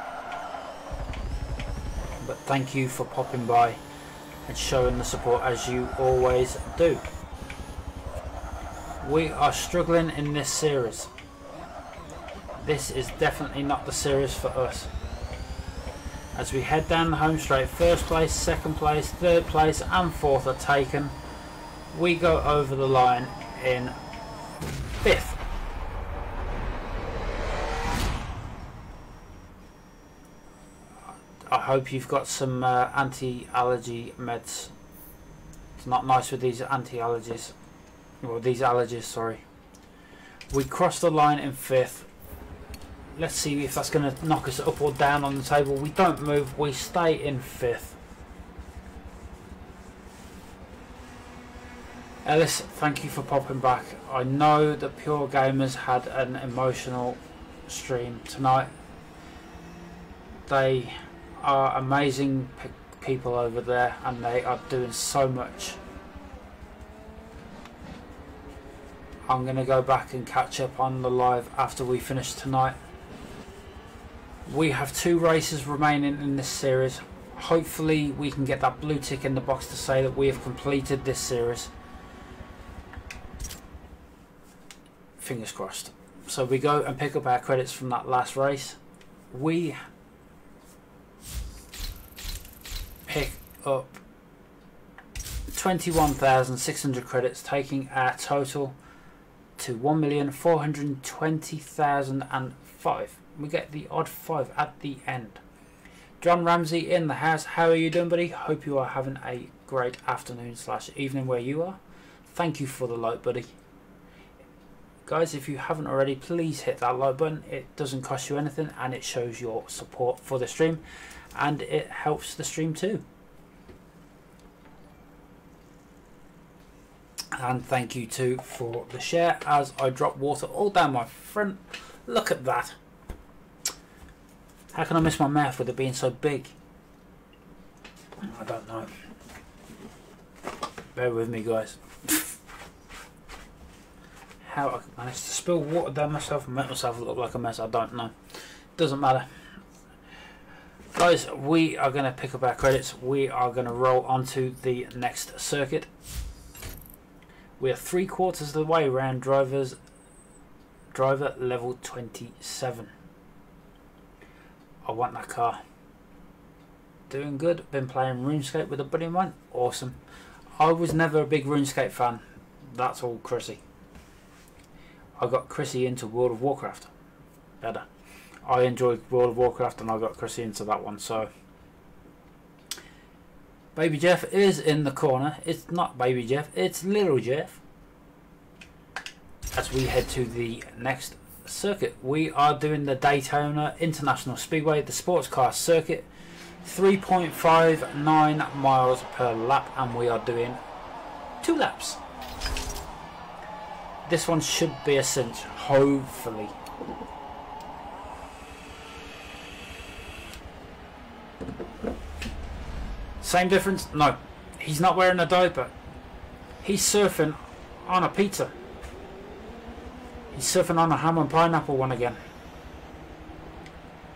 But thank you for popping by and showing the support as you always do. We are struggling in this series. This is definitely not the series for us. As we head down the home straight, first place, second place, third place and fourth are taken. We go over the line in fifth. I hope you've got some uh, anti-allergy meds. It's not nice with these anti-allergies. Well, these allergies, sorry. We cross the line in fifth. Let's see if that's going to knock us up or down on the table. We don't move. We stay in fifth. Ellis, thank you for popping back. I know that Pure Gamers had an emotional stream tonight. They are amazing people over there and they are doing so much. I'm going to go back and catch up on the live after we finish tonight. We have two races remaining in this series. Hopefully we can get that blue tick in the box to say that we have completed this series. Fingers crossed. So we go and pick up our credits from that last race. We pick up 21,600 credits, taking our total to 1,420,005. We get the odd 5 at the end. John Ramsey in the house. How are you doing, buddy? Hope you are having a great afternoon slash evening where you are. Thank you for the like, buddy. Guys, if you haven't already, please hit that like button. It doesn't cost you anything and it shows your support for the stream and it helps the stream too. And thank you too for the share as I drop water all down my front. Look at that. How can I miss my mouth with it being so big? I don't know. Bear with me guys. How I managed to spill water down myself and make myself look like a mess, I don't know. Doesn't matter. Guys, we are going to pick up our credits. We are going to roll onto the next circuit. We are three quarters of the way around drivers driver level 27. I want that car. Doing good. Been playing RuneScape with a buddy of mine. Awesome. I was never a big RuneScape fan. That's all Chrissy. I got Chrissy into World of Warcraft. Better. I enjoyed World of Warcraft and I got Chrissy into that one. So, Baby Jeff is in the corner. It's not Baby Jeff, it's Little Jeff. As we head to the next circuit, we are doing the Daytona International Speedway, the sports car circuit. 3.59 miles per lap, and we are doing two laps. This one should be a cinch, hopefully. Same difference? No. He's not wearing a diaper. He's surfing on a pizza. He's surfing on a ham and pineapple one again.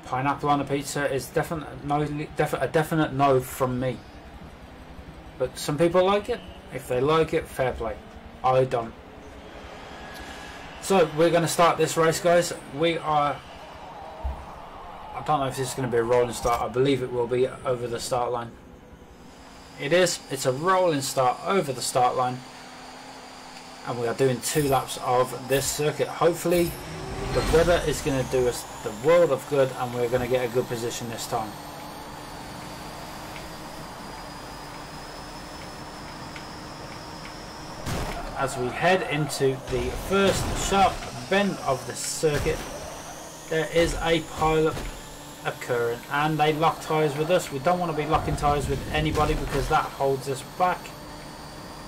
Pineapple on a pizza is definite no, a definite no from me. But some people like it. If they like it, fair play. I don't. So we're going to start this race, guys. We are. I don't know if this is going to be a rolling start. I believe it will be over the start line. It is. It's a rolling start over the start line. And we are doing two laps of this circuit. Hopefully the weather is going to do us the world of good and we're going to get a good position this time. As we head into the first sharp bend of the circuit, there is a pile of occurring and they lock tyres with us. We don't want to be locking tyres with anybody because that holds us back.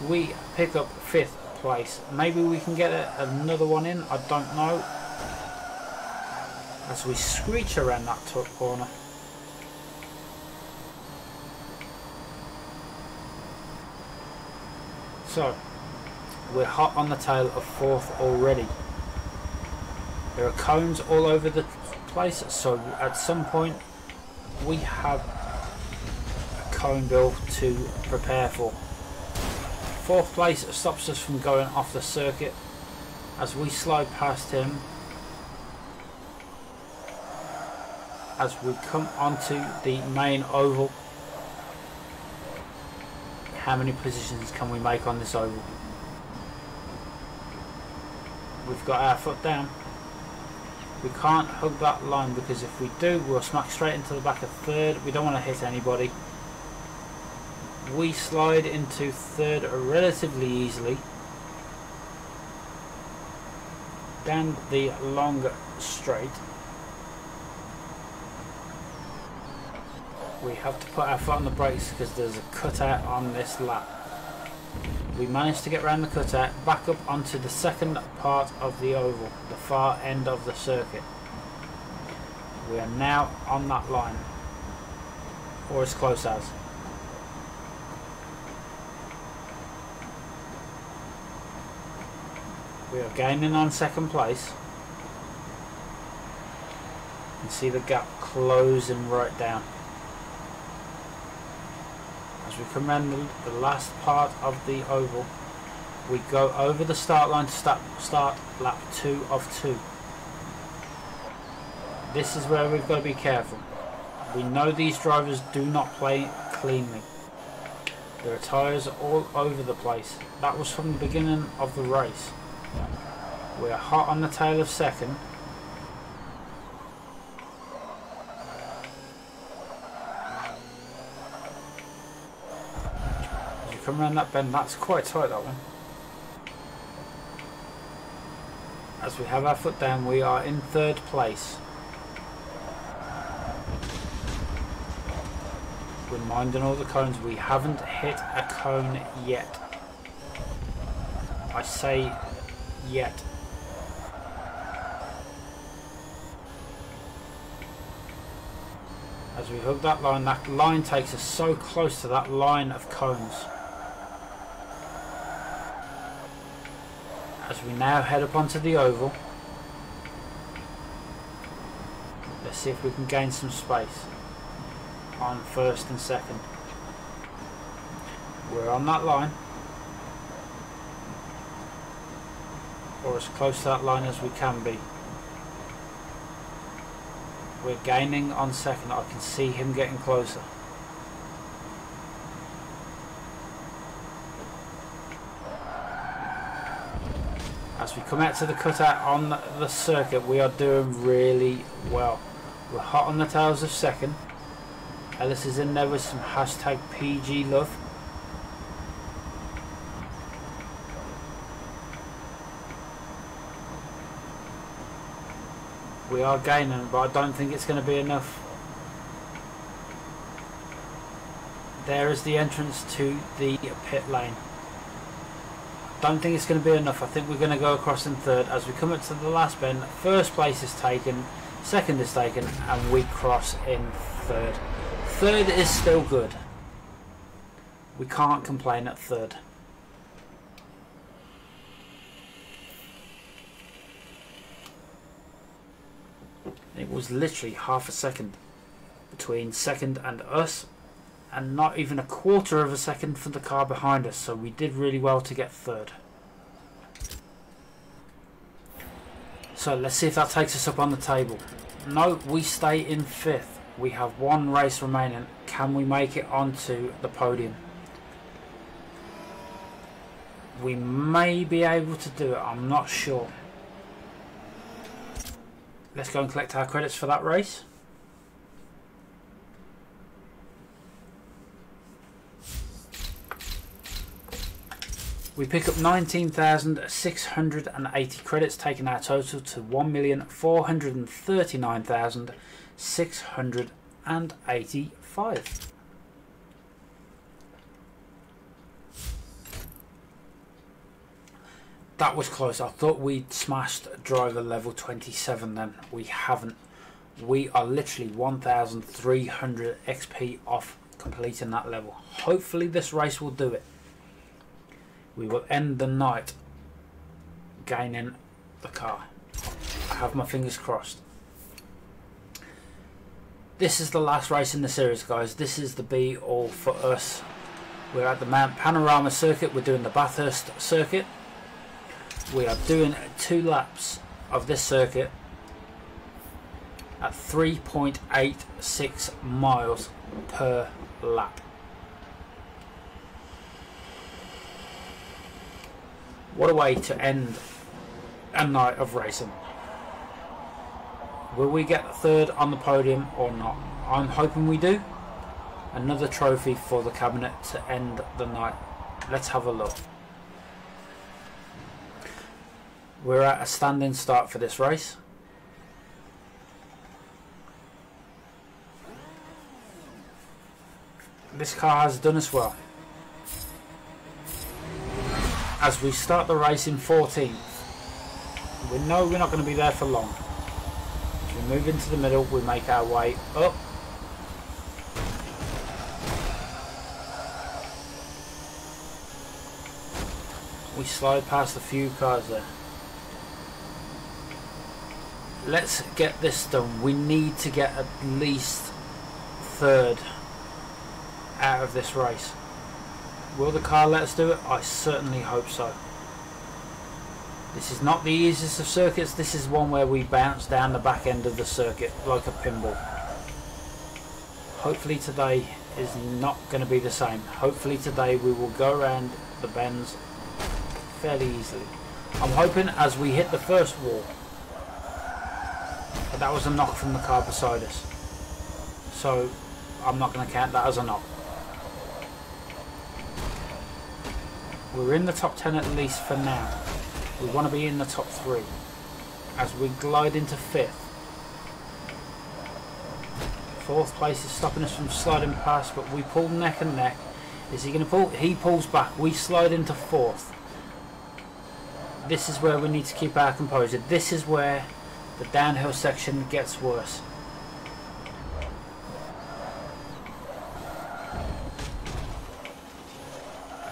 We pick up fifth place. Maybe we can get a, another one in, I don't know. As we screech around that top corner. So, we're hot on the tail of fourth already. There are cones all over the place, so at some point we have a cone bill to prepare for. Fourth place stops us from going off the circuit. As we slide past him as we come onto the main oval how many positions can we make on this oval? We've got our foot down we can't hug that line because if we do we'll smack straight into the back of third. We don't want to hit anybody. We slide into third relatively easily. Down the long straight. We have to put our foot on the brakes because there's a cutout on this lap we managed to get around the cutout back up onto the second part of the oval the far end of the circuit we are now on that line or as close as We are gaining on second place. Can see the gap closing right down. We come around the, the last part of the oval, we go over the start line to start, start lap 2 of 2. This is where we've got to be careful. We know these drivers do not play cleanly. There are tyres all over the place. That was from the beginning of the race. We're hot on the tail of second. Come around that bend, that's quite tight that one. As we have our foot down, we are in third place. We're minding all the cones. We haven't hit a cone yet. I say yet. As we hook that line, that line takes us so close to that line of cones. As we now head up onto the oval. Let's see if we can gain some space on first and second. We're on that line. or as close to that line as we can be. We're gaining on second. I can see him getting closer. As we come out to the cutout on the circuit, we are doing really well. We're hot on the tails of second. Ellis is in there with some hashtag PG love. We are gaining, but I don't think it's going to be enough. There is the entrance to the pit lane. Don't think it's going to be enough. I think we're going to go across in third. As we come up to the last bend, first place is taken, second is taken, and we cross in third. Third is still good. We can't complain at third. It was literally half a second between second and us and not even a quarter of a second for the car behind us so we did really well to get third. So let's see if that takes us up on the table. No, we stay in fifth. We have one race remaining. Can we make it onto the podium? We may be able to do it, I'm not sure. Let's go and collect our credits for that race. We pick up 19,680 credits, taking our total to 1,439,685. That was close. I thought we'd smashed driver level 27 then. We haven't. We are literally 1,300 XP off completing that level. Hopefully this race will do it. We will end the night gaining the car. I have my fingers crossed. This is the last race in the series guys. This is the be all for us. We're at the Mount Panorama circuit. We're doing the Bathurst circuit we are doing two laps of this circuit at 3.86 miles per lap. What a way to end a night of racing. Will we get third on the podium or not? I'm hoping we do. Another trophy for the cabinet to end the night. Let's have a look. We're at a standing start for this race. This car has done us well. As we start the race in 14th, we know we're not going to be there for long. We move into the middle, we make our way up. We slide past a few cars there let's get this done. We need to get at least third out of this race. Will the car let us do it? I certainly hope so. This is not the easiest of circuits. This is one where we bounce down the back end of the circuit like a pinball. Hopefully today is not going to be the same. Hopefully today we will go around the bends fairly easily. I'm hoping as we hit the first wall but that was a knock from the car beside us. So I'm not going to count that as a knock. We're in the top 10 at least for now. We want to be in the top 3. As we glide into 5th. Fourth place is stopping us from sliding past, but we pull neck and neck. Is he going to pull? He pulls back. We slide into 4th. This is where we need to keep our composure. This is where the downhill section gets worse.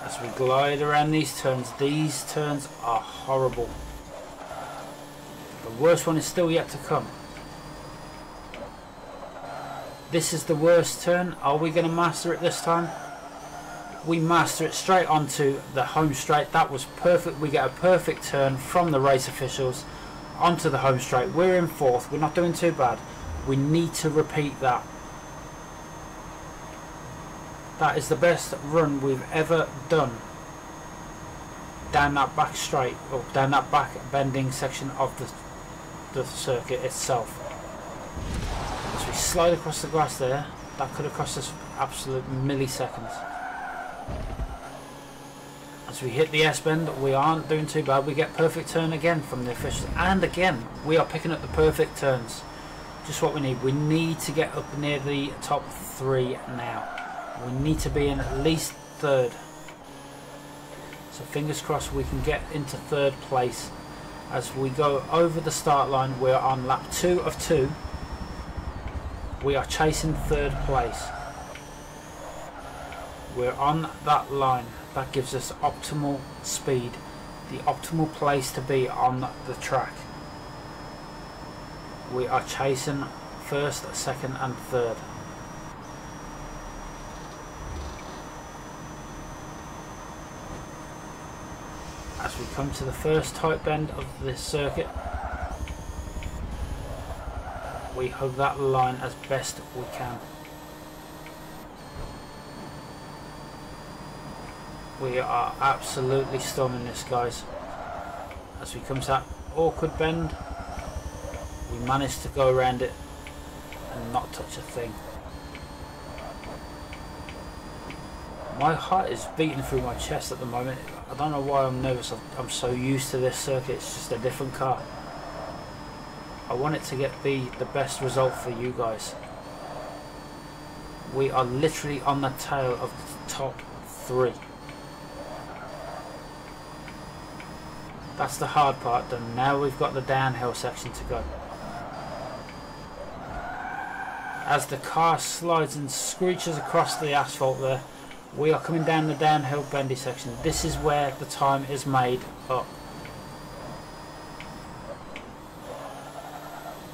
As we glide around these turns, these turns are horrible. The worst one is still yet to come. This is the worst turn. Are we going to master it this time? We master it straight onto the home straight. That was perfect. We get a perfect turn from the race officials onto the home straight. We're in fourth. We're not doing too bad. We need to repeat that. That is the best run we've ever done down that back straight or down that back bending section of the, the circuit itself. As we slide across the grass there, that could have cost us absolute milliseconds. As we hit the S-bend, we aren't doing too bad. We get perfect turn again from the officials. And again, we are picking up the perfect turns. Just what we need. We need to get up near the top three now. We need to be in at least third. So fingers crossed we can get into third place. As we go over the start line, we're on lap two of two. We are chasing third place. We're on that line that gives us optimal speed the optimal place to be on the track we are chasing first second and third we come to the first tight bend of this circuit we hug that line as best we can We are absolutely storming this, guys. As we come to that awkward bend, we managed to go around it and not touch a thing. My heart is beating through my chest at the moment. I don't know why I'm nervous. I'm, so used to this circuit. It's just a different car. I want it to get the, the best result for you guys. We are literally on the tail of the top three. That's the hard part done. Now we've got the downhill section to go. As the car slides and screeches across the asphalt there, we are coming down the downhill bendy section. This is where the time is made up.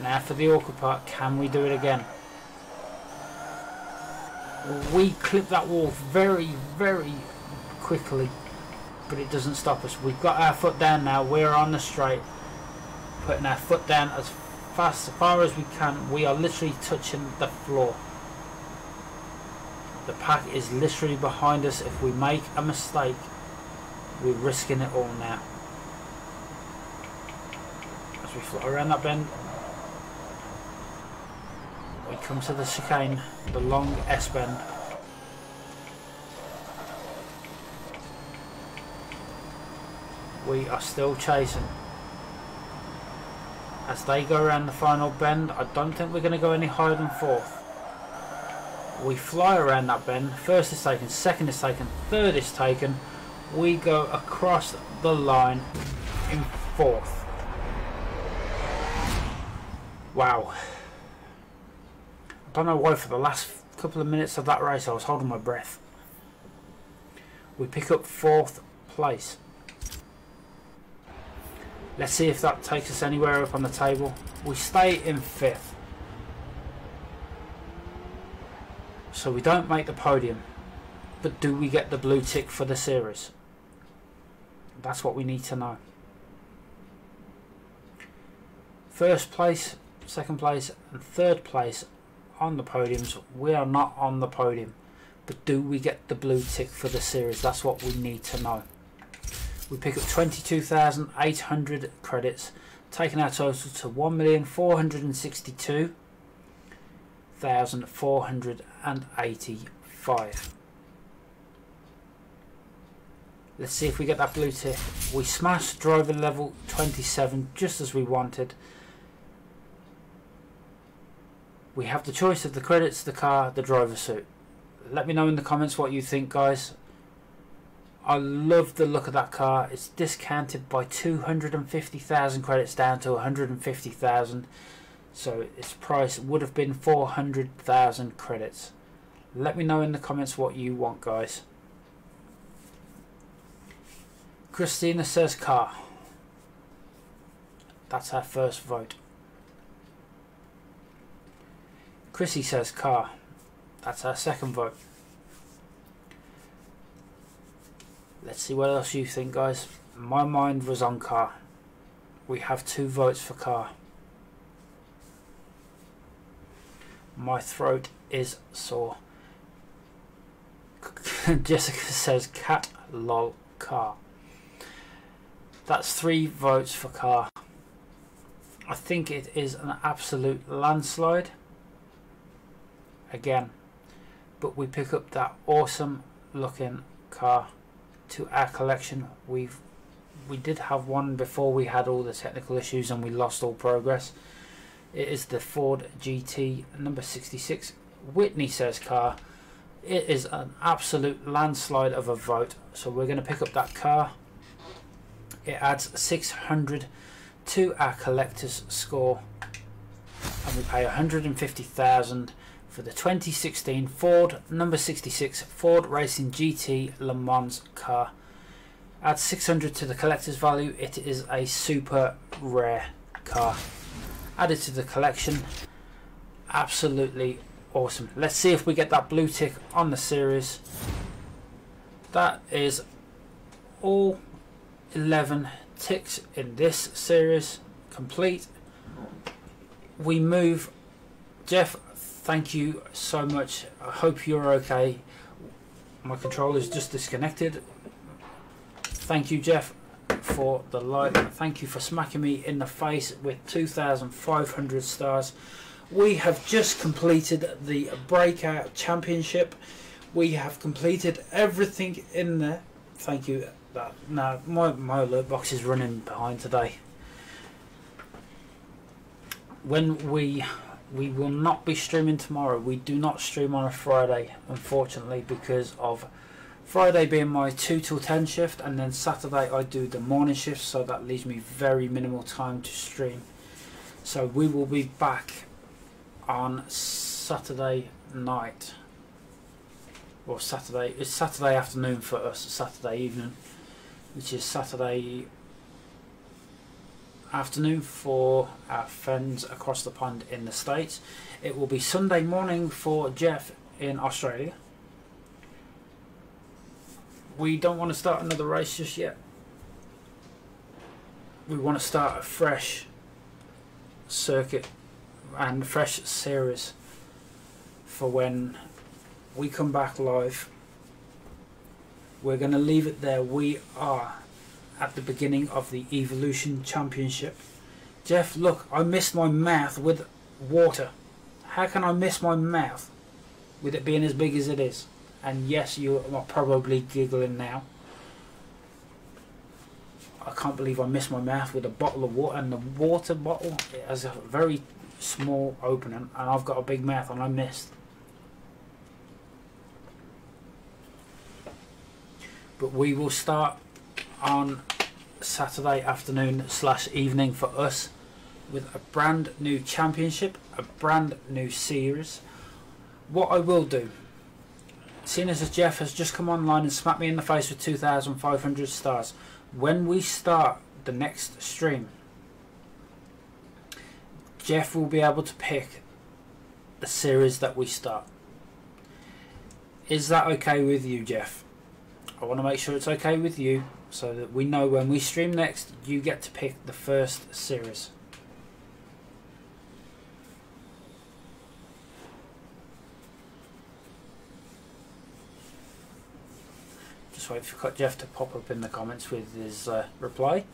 Now for the awkward part, can we do it again? We clip that wall very, very quickly, but it doesn't stop us. We've got our foot down now, we're on the straight, putting our foot down as fast, as far as we can. We are literally touching the floor. The pack is literally behind us. If we make a mistake, we're risking it all now. As we fly around that bend, we come to the chicane, the long S bend. We are still chasing. As they go around the final bend, I don't think we're going to go any higher than fourth. We fly around that bend. First is taken, second is taken, third is taken. We go across the line in fourth. Wow. I don't know why for the last couple of minutes of that race I was holding my breath. We pick up fourth place. Let's see if that takes us anywhere up on the table. We stay in fifth. So we don't make the podium. But do we get the blue tick for the series? That's what we need to know. First place, second place and third place on the podiums. We are not on the podium. But do we get the blue tick for the series? That's what we need to know. We pick up 22,800 credits, taking our total to 1,462,485. Let's see if we get that blue tick. We smashed driver level 27 just as we wanted. We have the choice of the credits, the car, the driver suit. Let me know in the comments what you think guys. I love the look of that car. It's discounted by 250,000 credits down to 150,000. So its price would have been 400,000 credits. Let me know in the comments what you want, guys. Christina says car. That's our first vote. Chrissy says car. That's our second vote. Let's see what else you think, guys. My mind was on car. We have two votes for car. My throat is sore. Jessica says cat lol car. That's three votes for car. I think it is an absolute landslide. Again. But we pick up that awesome looking car to our collection. We've we did have one before we had all the technical issues and we lost all progress. It is the Ford GT number 66 Whitney says car. It is an absolute landslide of a vote. So we're going to pick up that car. It adds 600 to our collector's score and we pay 150,000 for the 2016 Ford number 66 Ford Racing GT Le Mans car. Add 600 to the collector's value. It is a super rare car. Added to the collection. Absolutely awesome. Let's see if we get that blue tick on the series. That is all 11 ticks in this series complete. We move Jeff thank you so much. I hope you're okay. My controller is just disconnected. Thank you, Jeff, for the like. Thank you for smacking me in the face with 2,500 stars. We have just completed the Breakout Championship. We have completed everything in there. Thank you, that. No, my my alert box is running behind today. When we we will not be streaming tomorrow. We do not stream on a Friday, unfortunately, because of Friday being my two till ten shift, and then Saturday I do the morning shift, so that leaves me very minimal time to stream. So we will be back on Saturday night or Saturday. It's Saturday afternoon for us. Saturday evening, which is Saturday afternoon for our friends across the pond in the states. It will be Sunday morning for Jeff in Australia. We don't want to start another race just yet. We want to start a fresh circuit and fresh series for when we come back live. We're going to leave it there. We are at the beginning of the Evolution Championship. Jeff, look, I missed my mouth with water. How can I miss my mouth with it being as big as it is? And yes, you are probably giggling now. I can't believe I missed my mouth with a bottle of water, and the water bottle has a very small opening, and I've got a big mouth, and I missed. But we will start on Saturday afternoon slash evening for us with a brand new championship, a brand new series. What I will do, seeing as Jeff has just come online and smacked me in the face with 2,500 stars, when we start the next stream, Jeff will be able to pick the series that we start. Is that okay with you, Jeff? I want to make sure it's okay with you so that we know when we stream next, you get to pick the first series. Just wait for Jeff to pop up in the comments with his uh, reply.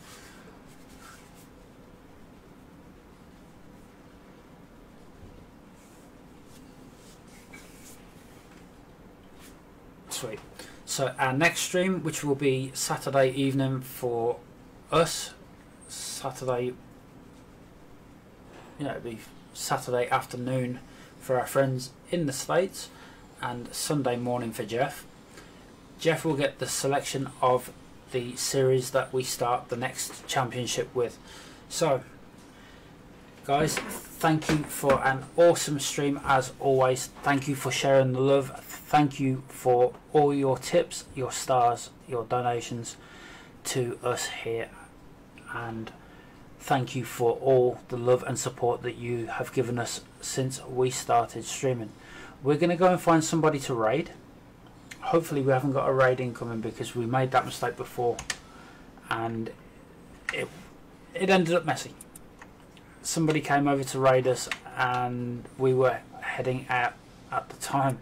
Sweet. So our next stream, which will be Saturday evening for us, Saturday, yeah, it'll be Saturday afternoon for our friends in the States, and Sunday morning for Jeff. Jeff will get the selection of the series that we start the next championship with. So, guys, thank you for an awesome stream as always. Thank you for sharing the love. Thank you for all your tips, your stars, your donations to us here. And thank you for all the love and support that you have given us since we started streaming. We're going to go and find somebody to raid. Hopefully we haven't got a raid incoming because we made that mistake before and it, it ended up messy somebody came over to raid us and we were heading out at the time.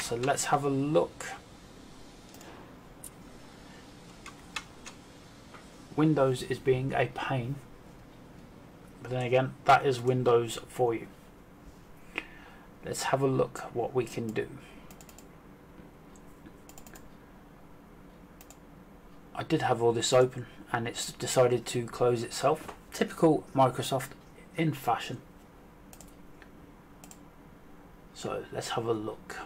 So let's have a look. Windows is being a pain. But then again, that is Windows for you. Let's have a look what we can do. I did have all this open and it's decided to close itself. Typical Microsoft in fashion. So let's have a look.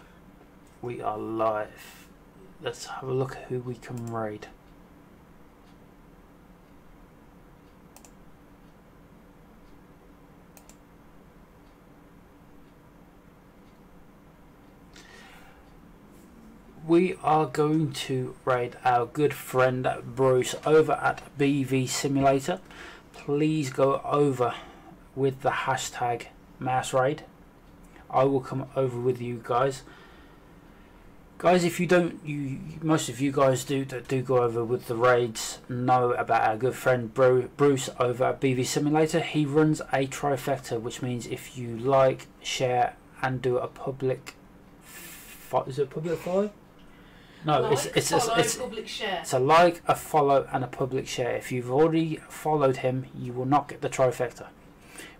We are live. Let's have a look at who we can raid. We are going to raid our good friend Bruce over at BV Simulator. Please go over with the hashtag Mouse Raid. I will come over with you guys. Guys, if you don't, you most of you guys do that do go over with the raids know about our good friend Bruce over at BV Simulator. He runs a trifecta, which means if you like, share, and do a public, is it public follow? No, like, it's it's follow, it's, public share. it's a like, a follow, and a public share. If you've already followed him, you will not get the trifecta.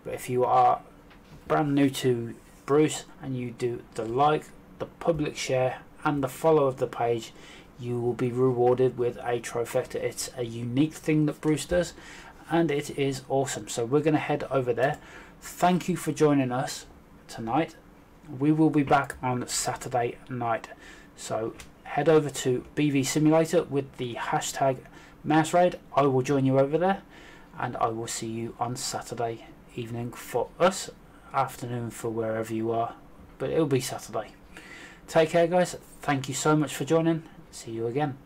But if you are brand new to Bruce and you do the like, the public share, and the follow of the page, you will be rewarded with a trifecta. It's a unique thing that Bruce does, and it is awesome. So we're going to head over there. Thank you for joining us tonight. We will be back on Saturday night. So head over to BV Simulator with the hashtag Mouse Raid. I will join you over there, and I will see you on Saturday evening for us, afternoon for wherever you are, but it'll be Saturday. Take care, guys. Thank you so much for joining. See you again.